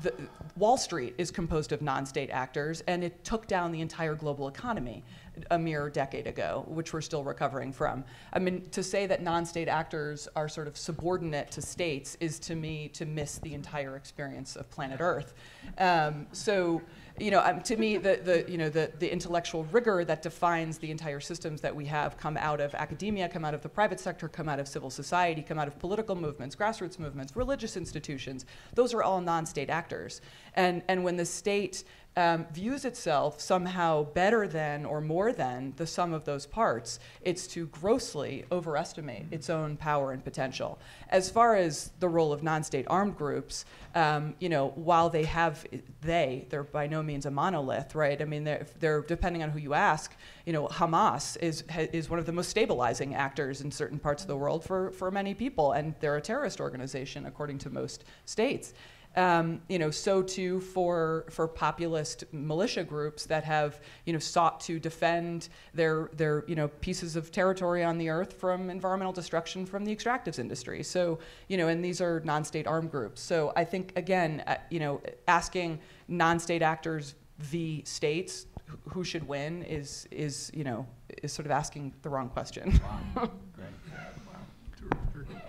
The, wall street is composed of non-state actors and it took down the entire global economy a mere decade ago which we're still recovering from i mean to say that non-state actors are sort of subordinate to states is to me to miss the entire experience of planet earth um, so you know, um, to me, the, the, you know, the, the intellectual rigor that defines the entire systems that we have come out of academia, come out of the private sector, come out of civil society, come out of political movements, grassroots movements, religious institutions. Those are all non-state actors. And, and when the state um, views itself somehow better than or more than the sum of those parts, it's to grossly overestimate its own power and potential. As far as the role of non-state armed groups, um, you know, while they have they, they're by no means a monolith, right? I mean, they're, they're depending on who you ask. You know, Hamas is is one of the most stabilizing actors in certain parts of the world for for many people, and they're a terrorist organization according to most states. Um, you know, so too for for populist militia groups that have you know sought to defend their their you know pieces of territory on the earth from environmental destruction from the extractives industry. So you know, and these are non-state armed groups. So I think again, uh, you know, asking non-state actors v states who should win is is you know is sort of asking the wrong question. (laughs)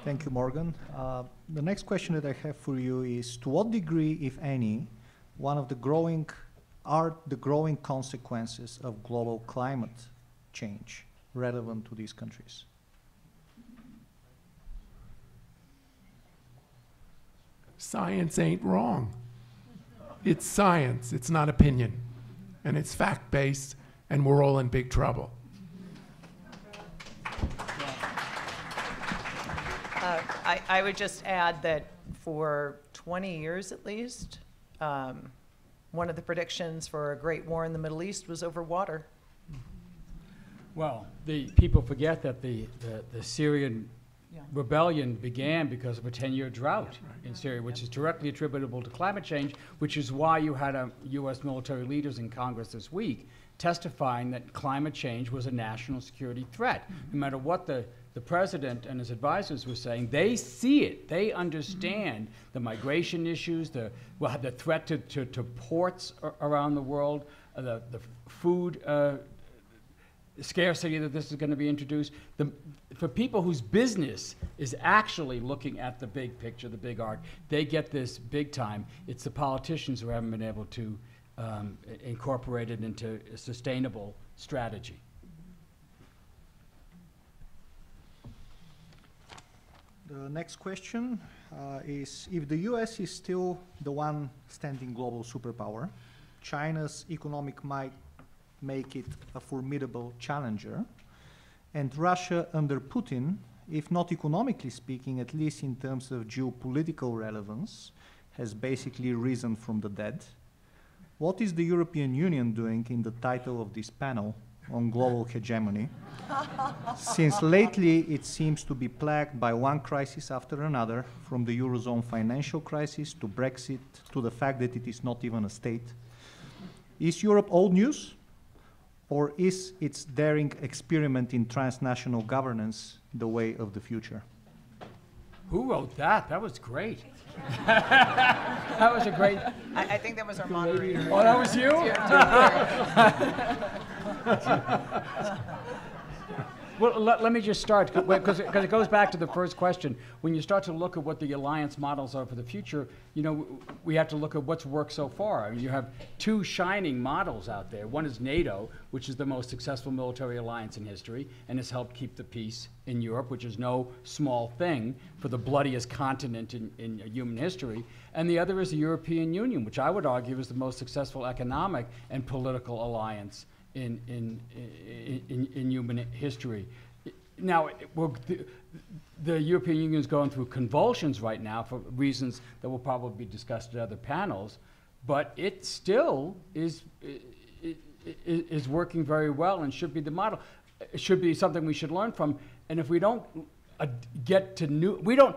Thank you, Morgan. Uh, the next question that I have for you is, to what degree, if any, one of the growing, are the growing consequences of global climate change relevant to these countries? Science ain't wrong. It's science, it's not opinion. And it's fact based, and we're all in big trouble. I would just add that for 20 years at least, um, one of the predictions for a great war in the Middle East was over water. Well, the people forget that the, the, the Syrian Yeah. rebellion began because of a 10-year drought in Syria, which is directly attributable to climate change, which is why you had a U.S. military leaders in Congress this week testifying that climate change was a national security threat. No matter what the, the president and his advisors were saying, they see it. They understand the migration issues, the, well, the threat to, to, to ports a- around the world, uh, the, the food uh, scarcity that this is going to be introduced. The, for people whose business is actually looking at the big picture, the big arc, they get this big time. It's the politicians who haven't been able to um, incorporate it into a sustainable strategy. The next question uh, is if the US is still the one standing global superpower, China's economic might make it a formidable challenger, and Russia under Putin, if not economically speaking, at least in terms of geopolitical relevance, has basically risen from the dead. What is the European Union doing in the title of this panel on global hegemony? Since lately it seems to be plagued by one crisis after another, from the Eurozone financial crisis to Brexit to the fact that it is not even a state. Is Europe old news? Or is its daring experiment in transnational governance the way of the future? Who wrote that? That was great. (laughs) that was a great. I, I think that was our moderator. Oh, that was you? (laughs) Well, let, let me just start, because it, goes back to the first question. When you start to look at what the alliance models are for the future, you know, we have to look at what's worked so far. I mean, you have two shining models out there. One is NATO, which is the most successful military alliance in history and has helped keep the peace in Europe, which is no small thing for the bloodiest continent in, in human history. And the other is the European Union, which I would argue is the most successful economic and political alliance in, in, in, in, human history. Now, the, the European Union is going through convulsions right now for reasons that will probably be discussed at other panels, but it still is, is working very well and should be the model. It should be something we should learn from. And if we don't uh, get to new, we don't,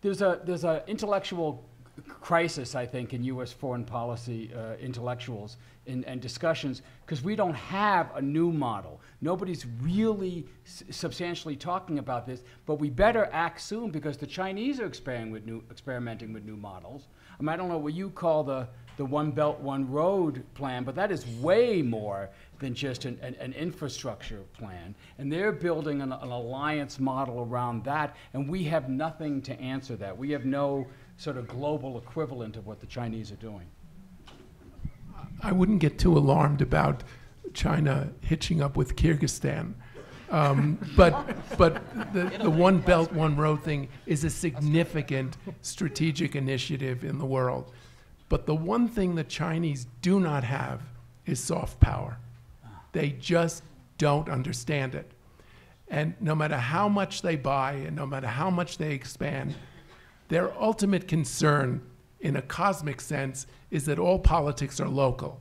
there's a, there's a intellectual crisis, I think, in U.S. foreign policy uh, intellectuals and, and discussions because we don't have a new model. Nobody's really substantially talking about this, but we better act soon because the Chinese are experimenting with new, experimenting with new models. I mean, I don't know what you call the, the One Belt, One Road plan, but that is way more than just an, an, an infrastructure plan. And they're building an, an alliance model around that, and we have nothing to answer that. We have no sort of global equivalent of what the Chinese are doing. I wouldn't get too alarmed about China hitching up with Kyrgyzstan. Um, but but the, the One Belt, One Road thing is a significant strategic initiative in the world. But the one thing the Chinese do not have is soft power. They just don't understand it. And no matter how much they buy and no matter how much they expand, their ultimate concern, in a cosmic sense, is that all politics are local.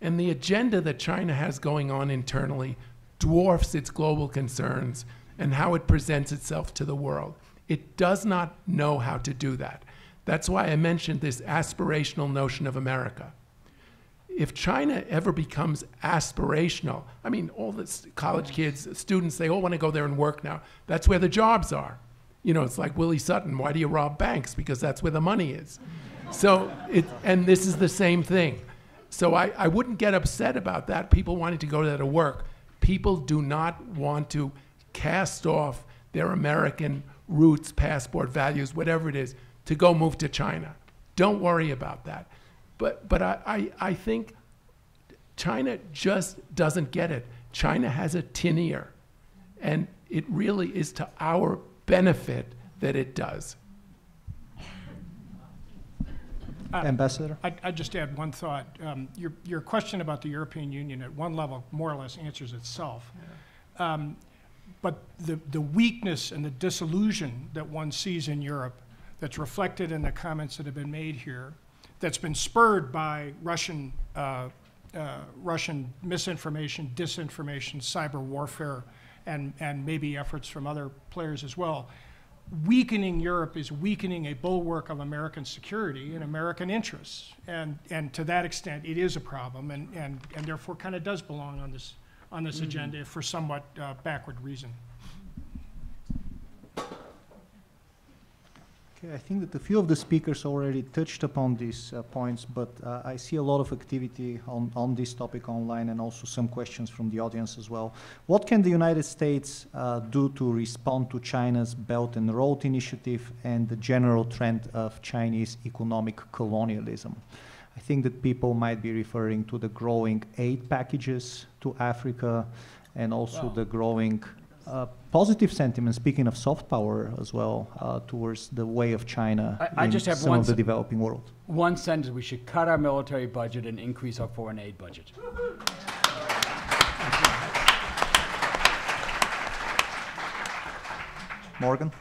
And the agenda that China has going on internally dwarfs its global concerns and how it presents itself to the world. It does not know how to do that. That's why I mentioned this aspirational notion of America. If China ever becomes aspirational, I mean, all the college kids, students, they all want to go there and work now. That's where the jobs are. You know, it's like Willie Sutton. Why do you rob banks? Because that's where the money is. So, it, and this is the same thing. So I, I wouldn't get upset about that, people wanting to go there to work. People do not want to cast off their American roots, passport values, whatever it is, to go move to China. Don't worry about that. But, but I, I, I think China just doesn't get it. China has a tin ear. And it really is to our benefit that it does. Ambassador? I'd, I'd just add one thought. Um, your, your question about the European Union at one level more or less answers itself. Um, but the, the weakness and the disillusion that one sees in Europe that's reflected in the comments that have been made here, that's been spurred by Russian, uh, uh, Russian misinformation, disinformation, cyber warfare, and, and maybe efforts from other players as well. Weakening Europe is weakening a bulwark of American security and American interests. And, and to that extent, it is a problem and, and, and therefore kind of does belong on this, on this agenda for somewhat uh, backward reason. I think that a few of the speakers already touched upon these uh, points, but uh, I see a lot of activity on, on this topic online and also some questions from the audience as well. What can the United States uh, do to respond to China's Belt and Road Initiative and the general trend of Chinese economic colonialism? I think that people might be referring to the growing aid packages to Africa and also Well- the growing uh, positive sentiment, speaking of soft power as well, uh, towards the way of China I- I in just have some one of the developing world. One sentence, we should cut our military budget and increase our foreign aid budget. Morgan?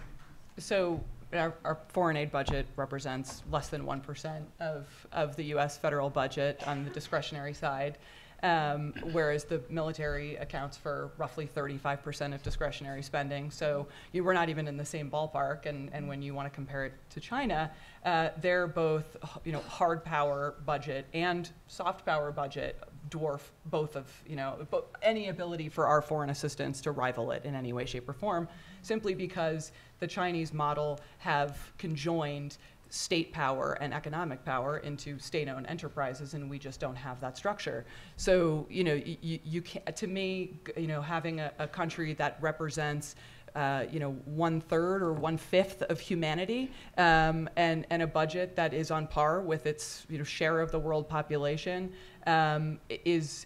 So our, our foreign aid budget represents less than 1% of, of the US federal budget on the discretionary side, um, whereas the military accounts for roughly 35% of discretionary spending. So you, we're not even in the same ballpark. And, and when you want to compare it to China, uh, they're both, you know, hard power budget and soft power budget dwarf both of, you know, any ability for our foreign assistance to rival it in any way, shape, or form, simply because the Chinese model have conjoined state power and economic power into state-owned enterprises, and we just don't have that structure. So, you know, you, you can to me, you know, having a, a country that represents uh, you know, one third or one fifth of humanity, um, and and a budget that is on par with its you know share of the world population, um, is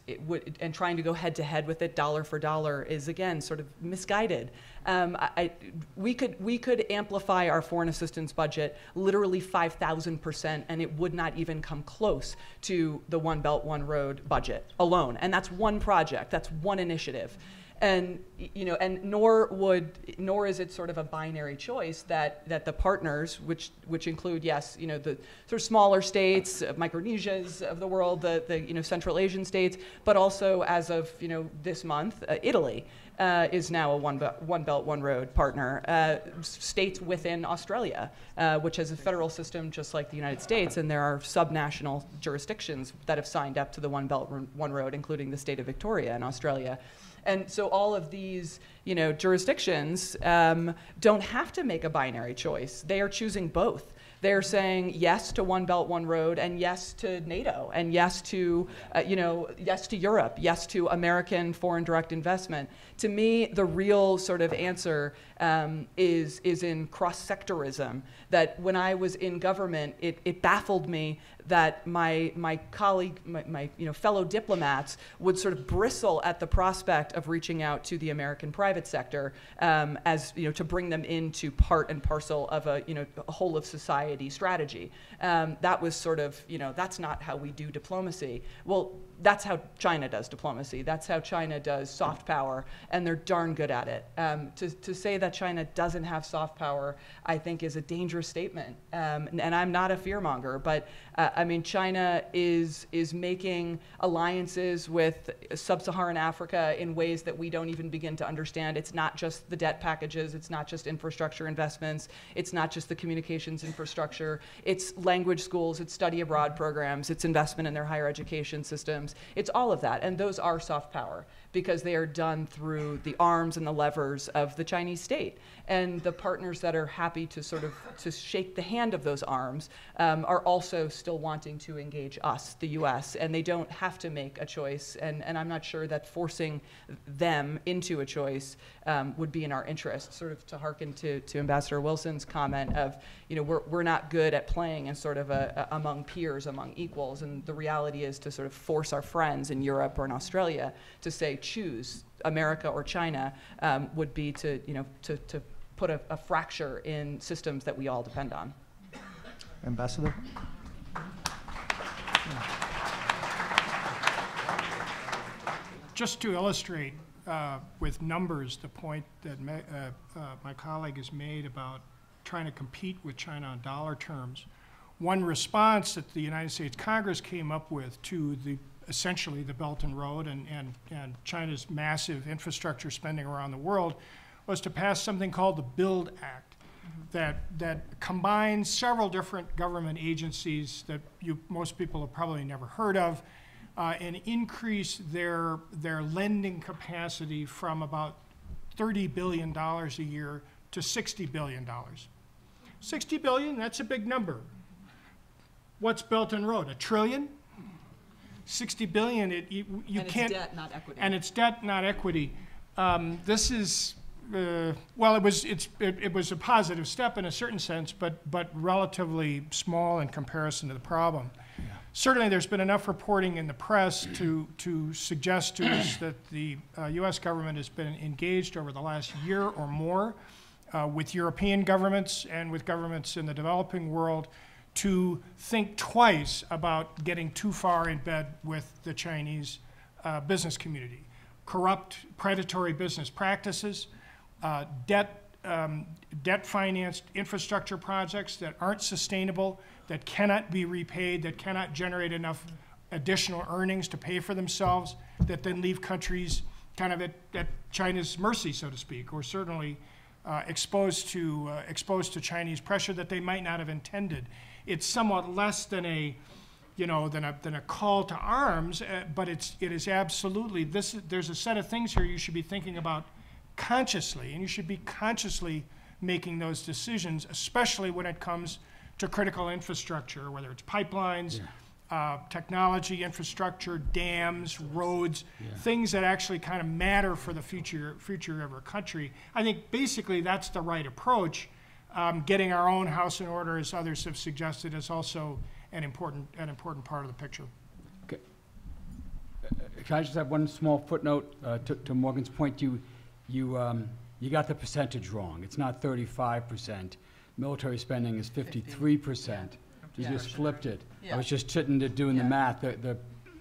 and trying to go head to head with it dollar for dollar is again sort of misguided. Um, I, we could we could amplify our foreign assistance budget literally five thousand percent, and it would not even come close to the One Belt One Road budget alone. And that's one project. That's one initiative and you know and nor would nor is it sort of a binary choice that that the partners which which include yes you know the sort of smaller states uh, micronesias of the world the the you know central asian states but also as of you know this month uh, italy uh, is now a one, Belt- one belt one road partner uh, states within australia uh, which has a federal system just like the united states and there are subnational jurisdictions that have signed up to the one belt one road including the state of victoria in australia and so all of these, you know, jurisdictions um, don't have to make a binary choice. They are choosing both. They're saying yes to one belt, one road, and yes to NATO, and yes to, uh, you know, yes to Europe, yes to American foreign direct investment. To me, the real sort of answer um, is is in cross sectorism. That when I was in government, it, it baffled me that my my colleague, my, my you know fellow diplomats would sort of bristle at the prospect of reaching out to the American private sector um, as you know to bring them into part and parcel of a you know a whole of society strategy. Um, that was sort of you know that's not how we do diplomacy. Well, that's how China does diplomacy. That's how China does soft power, and they're darn good at it. Um, to, to say that China doesn't have soft power, I think, is a dangerous statement. Um, and, and I'm not a fearmonger, but uh, I mean, China is is making alliances with sub-Saharan Africa in ways that we don't even begin to understand. It's not just the debt packages. It's not just infrastructure investments. It's not just the communications infrastructure. It's language schools. It's study abroad programs. It's investment in their higher education It's all of that, and those are soft power because they are done through the arms and the levers of the Chinese state. And the partners that are happy to sort of to shake the hand of those arms um, are also still wanting to engage us, the U.S., and they don't have to make a choice. And, and I'm not sure that forcing them into a choice um, would be in our interest. Sort of to hearken to, to Ambassador Wilson's comment of, you know, we're, we're not good at playing in sort of a, a, among peers, among equals. And the reality is to sort of force our friends in Europe or in Australia to say, choose America or China um, would be to, you know, to, to put a, a fracture in systems that we all depend on. Ambassador? Just to illustrate uh, with numbers the point that ma- uh, uh, my colleague has made about trying to compete with China on dollar terms. One response that the United States Congress came up with to the, essentially the Belt and Road and, and, and China's massive infrastructure spending around the world was to pass something called the Build Act that, that combines several different government agencies that you, most people have probably never heard of, uh, and increase their, their lending capacity from about $30 billion a year to $60 billion. 60 billion, that's a big number. What's Belt and Road? A trillion? 60 billion, it, you, you and can't. it's debt, not equity. And it's debt, not equity. Um, this is, uh, well, it was, it's, it, it was a positive step in a certain sense, but, but relatively small in comparison to the problem. Certainly, there's been enough reporting in the press to, to suggest to us (clears throat) that the uh, US government has been engaged over the last year or more uh, with European governments and with governments in the developing world to think twice about getting too far in bed with the Chinese uh, business community. Corrupt, predatory business practices, uh, debt, um, debt financed infrastructure projects that aren't sustainable, that cannot be repaid, that cannot generate enough additional earnings to pay for themselves, that then leave countries kind of at, at China's mercy, so to speak, or certainly uh, exposed to uh, exposed to Chinese pressure that they might not have intended. It's somewhat less than a you know than a than a call to arms, uh, but it's it is absolutely this. There's a set of things here you should be thinking about consciously, and you should be consciously making those decisions, especially when it comes to critical infrastructure, whether it's pipelines. Uh, technology, infrastructure, dams, roads, things that actually kind of matter for the future future of our country. I think basically that's the right approach. Um, getting our own house in order, as others have suggested, is also an important an important part of the picture. Okay. Uh, Can I just have one small footnote uh, to to Morgan's point? You, you, um, you got the percentage wrong. It's not thirty-five percent. Military spending is fifty-three percent. You Yeah. just flipped it. I was just sitting there doing the Yeah. math. The, the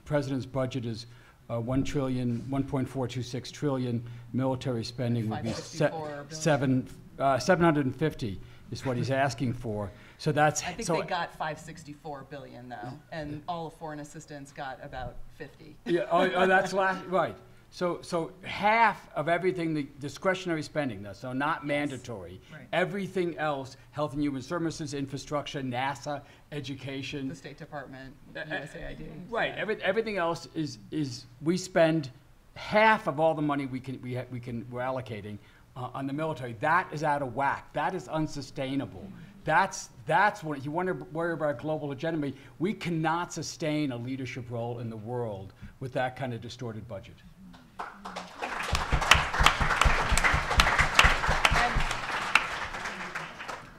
president's budget is uh, one trillion, one point four two six trillion. Military spending would be se- 564 billion. seven, uh, seven hundred and fifty is what he's asking for. So that's, I think so. they got 564 billion though, and all of foreign assistance got about 50. Yeah, oh, oh, that's last, right. So, so half of everything, the discretionary spending, though, so not mandatory. Right. Everything else, health and human services, infrastructure, NASA, education. The State Department, uh, USAID. Right, every, everything else is, is, we spend half of all the money we can, we, ha- we can, we're allocating uh, on the military. That is out of whack. That is unsustainable. That's, that's what, you want to worry about global hegemony. We cannot sustain a leadership role in the world with that kind of distorted budget.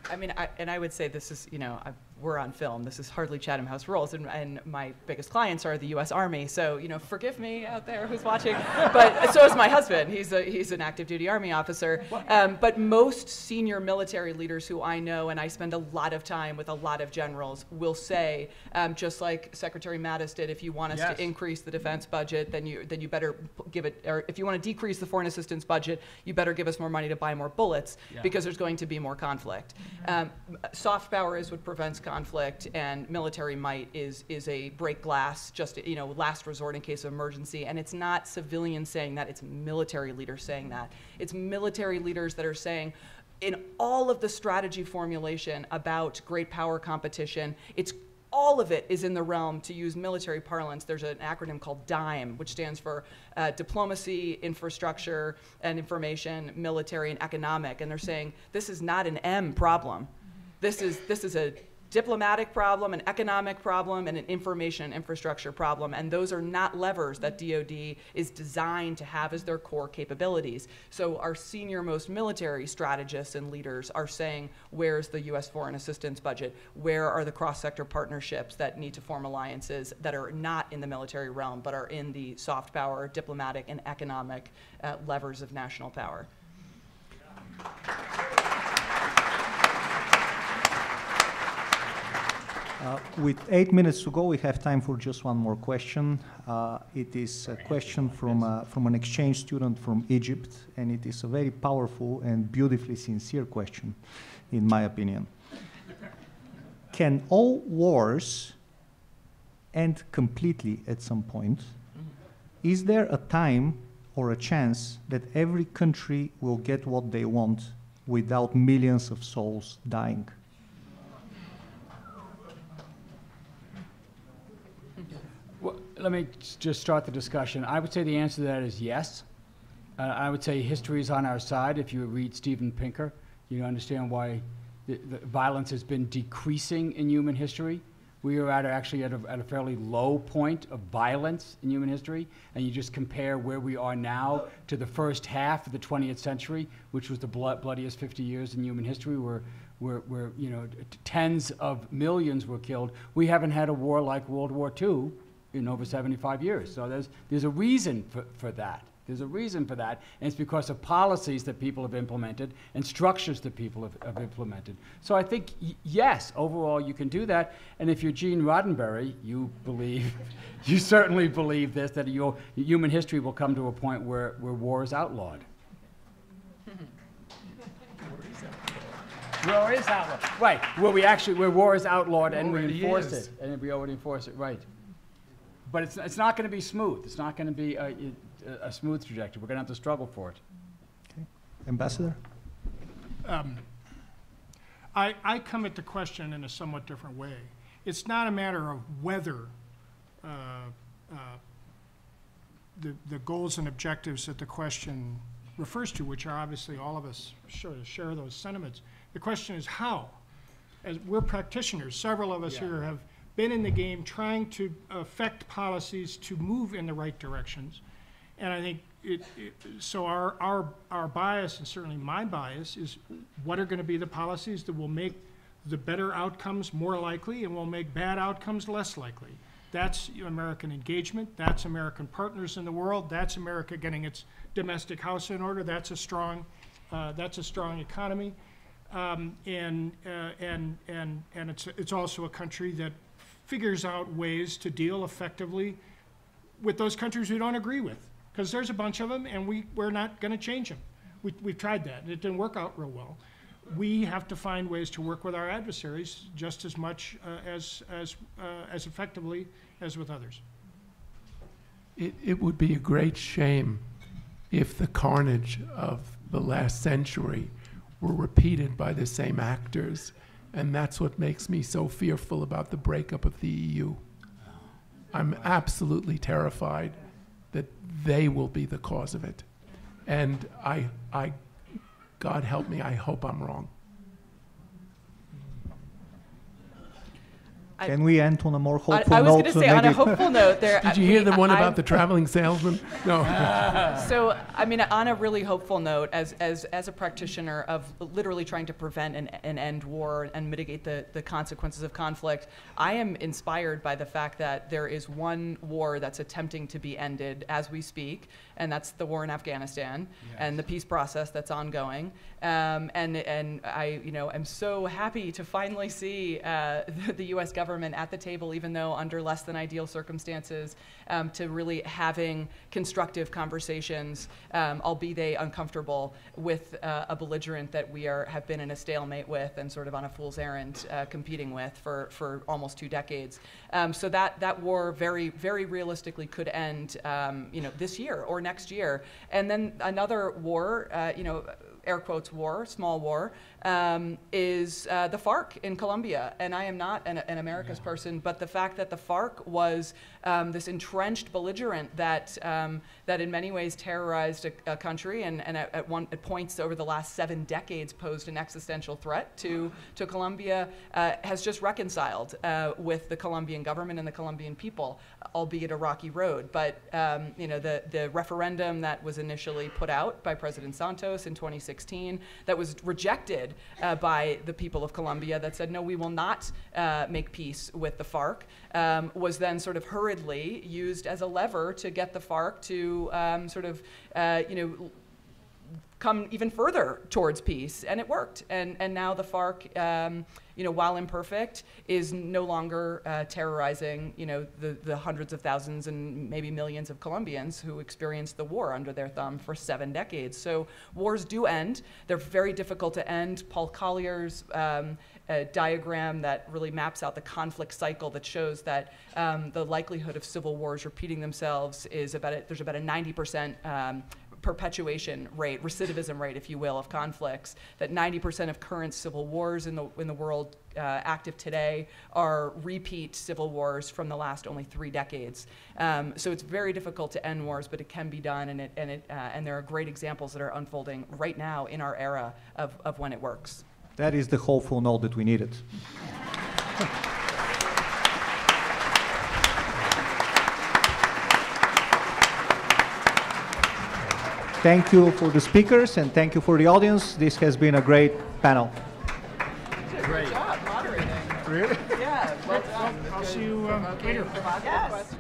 I mean, I, and I would say this is, you know, I, we're on film. This is hardly Chatham House Rules, and, and my biggest clients are the U.S. Army. So, you know, forgive me out there who's watching, but (laughs) so is my husband. He's a he's an active duty Army officer. Um, but most senior military leaders who I know, and I spend a lot of time with a lot of generals, will say, um, just like Secretary Mattis did, if you want us Yes. to increase the defense budget, then you then you better give it, or if you want to decrease the foreign assistance budget, you better give us more money to buy more bullets Yeah. because there's going to be more conflict. Um, soft power is what prevents conflict, and military might is is a break glass, just you know, last resort in case of emergency. And it's not civilians saying that; it's military leaders saying that. It's military leaders that are saying. In all of the strategy formulation about great power competition, it's all of it is in the realm, to use military parlance, there's an acronym called DIME, which stands for uh, Diplomacy, Infrastructure, and Information, Military, and Economic. And they're saying this is not an M problem. This is, this is a diplomatic problem, an economic problem, and an information infrastructure problem. And those are not levers that DoD is designed to have as their core capabilities. So our senior most military strategists and leaders are saying, where's the U.S. foreign assistance budget? Where are the cross-sector partnerships that need to form alliances that are not in the military realm, but are in the soft power, diplomatic, and economic uh, levers of national power? Uh, With eight minutes to go, we have time for just one more question. Uh, It is a question from, uh, from an exchange student from Egypt, and it is a very powerful and beautifully sincere question, in my opinion. Can all wars end completely at some point? Is there a time or a chance that every country will get what they want without millions of souls dying? Well, let me just start the discussion. I would say the answer to that is yes. Uh, I would say history is on our side. If you read Steven Pinker, you understand why the, the violence has been decreasing in human history. We are at actually at a, at a fairly low point of violence in human history, and you just compare where we are now to the first half of the 20th century, which was the blood, bloodiest 50 years in human history, where, where, where you know tens of millions were killed. We haven't had a war like World War II in over 75 years. So there's, there's a reason for, for that. There's a reason for that, and it's because of policies that people have implemented and structures that people have, have implemented. So I think, yes, overall you can do that. And if you're Gene Roddenberry, you believe, (laughs) you certainly believe this, that your human history will come to a point where, where war is outlawed. (laughs) War is outlawed, right, where we actually, where war is outlawed and we enforce is. it. And we already enforce it, right. But it's, it's not going to be smooth. It's not going to be a, a, a smooth trajectory. We're going to have to struggle for it. Ambassador? Um, I, I come at the question in a somewhat different way. It's not a matter of whether uh, uh, the, the goals and objectives that the question refers to, which are obviously all of us sure, share those sentiments. The question is how. As we're practitioners, several of us Yeah. here have been in the game trying to affect policies to move in the right directions. And I think it, it, so our, our, our bias, and certainly my bias, is what are gonna be the policies that will make the better outcomes more likely and will make bad outcomes less likely? That's American engagement, that's American partners in the world, that's America getting its domestic house in order, that's a strong, uh, that's a strong economy. Um, and, uh, and, and, and it's, it's also a country that figures out ways to deal effectively with those countries we don't agree with. Because there's a bunch of them, and we, we're not going to change them. We, we've tried that, and it didn't work out real well. We have to find ways to work with our adversaries just as much uh, as, as, uh, as effectively as with others. It, it would be a great shame if the carnage of the last century were repeated by the same actors. And that's what makes me so fearful about the breakup of the EU. I'm absolutely terrified that they will be the cause of it. And I, I, God help me, I hope I'm wrong. I- Can we end on a more I, hopeful I was note? going to say, on a hopeful note, there. (laughs) Did you hear the one I- about the traveling salesman? No. (laughs) So, I mean, on a really hopeful note, as, as, as a practitioner of literally trying to prevent and, and end war and mitigate the, the consequences of conflict, I am inspired by the fact that there is one war that's attempting to be ended as we speak, and that's the war in Afghanistan and the peace process that's ongoing. Um, and, and I, you know, am so happy to finally see uh, (laughs) the, the U.S. government at the table, even though under less than ideal circumstances, um, to really having constructive conversations, um, albeit they uncomfortable, with uh, a belligerent that we are have been in a stalemate with and sort of on a fool's errand uh, competing with for, for almost two decades. Um, so that that war very very realistically could end, um, you know, this year or next year, and then another war, uh, you know air quotes war, small war, um, is uh, the FARC in Colombia. And I am not an, an America's person, but the fact that the FARC was um, this entrenched belligerent that um, that in many ways terrorized a, a country and, and at, at one at points over the last seven decades posed an existential threat to to Colombia uh, has just reconciled uh, with the Colombian government and the Colombian people, albeit a rocky road. But um, you know the the referendum that was initially put out by President Santos in 2016 that was rejected uh, by the people of Colombia that said no, we will not uh, make peace with the FARC um, was then sort of hurriedly used as a lever to get the FARC to um, sort of, uh, you know, come even further towards peace, and it worked. And and now the FARC, um, you know, while imperfect, is no longer uh, terrorizing, you know, the the hundreds of thousands and maybe millions of Colombians who experienced the war under their thumb for seven decades. So wars do end. They're very difficult to end. Paul Collier's um, a diagram that really maps out the conflict cycle that shows that um, the likelihood of civil wars repeating themselves is about a, there's about a 90 percent um, perpetuation rate, recidivism rate, if you will, of conflicts. That 90% of current civil wars in the in the world uh, active today are repeat civil wars from the last only three decades. Um, so it's very difficult to end wars, but it can be done, and it and it uh, and there are great examples that are unfolding right now in our era of, of when it works. That is the hopeful note that we needed. Thank you for the speakers and thank you for the audience. This has been a great panel. Great job moderating. Really? Yeah. Well done. I'll see you um, later. Yes.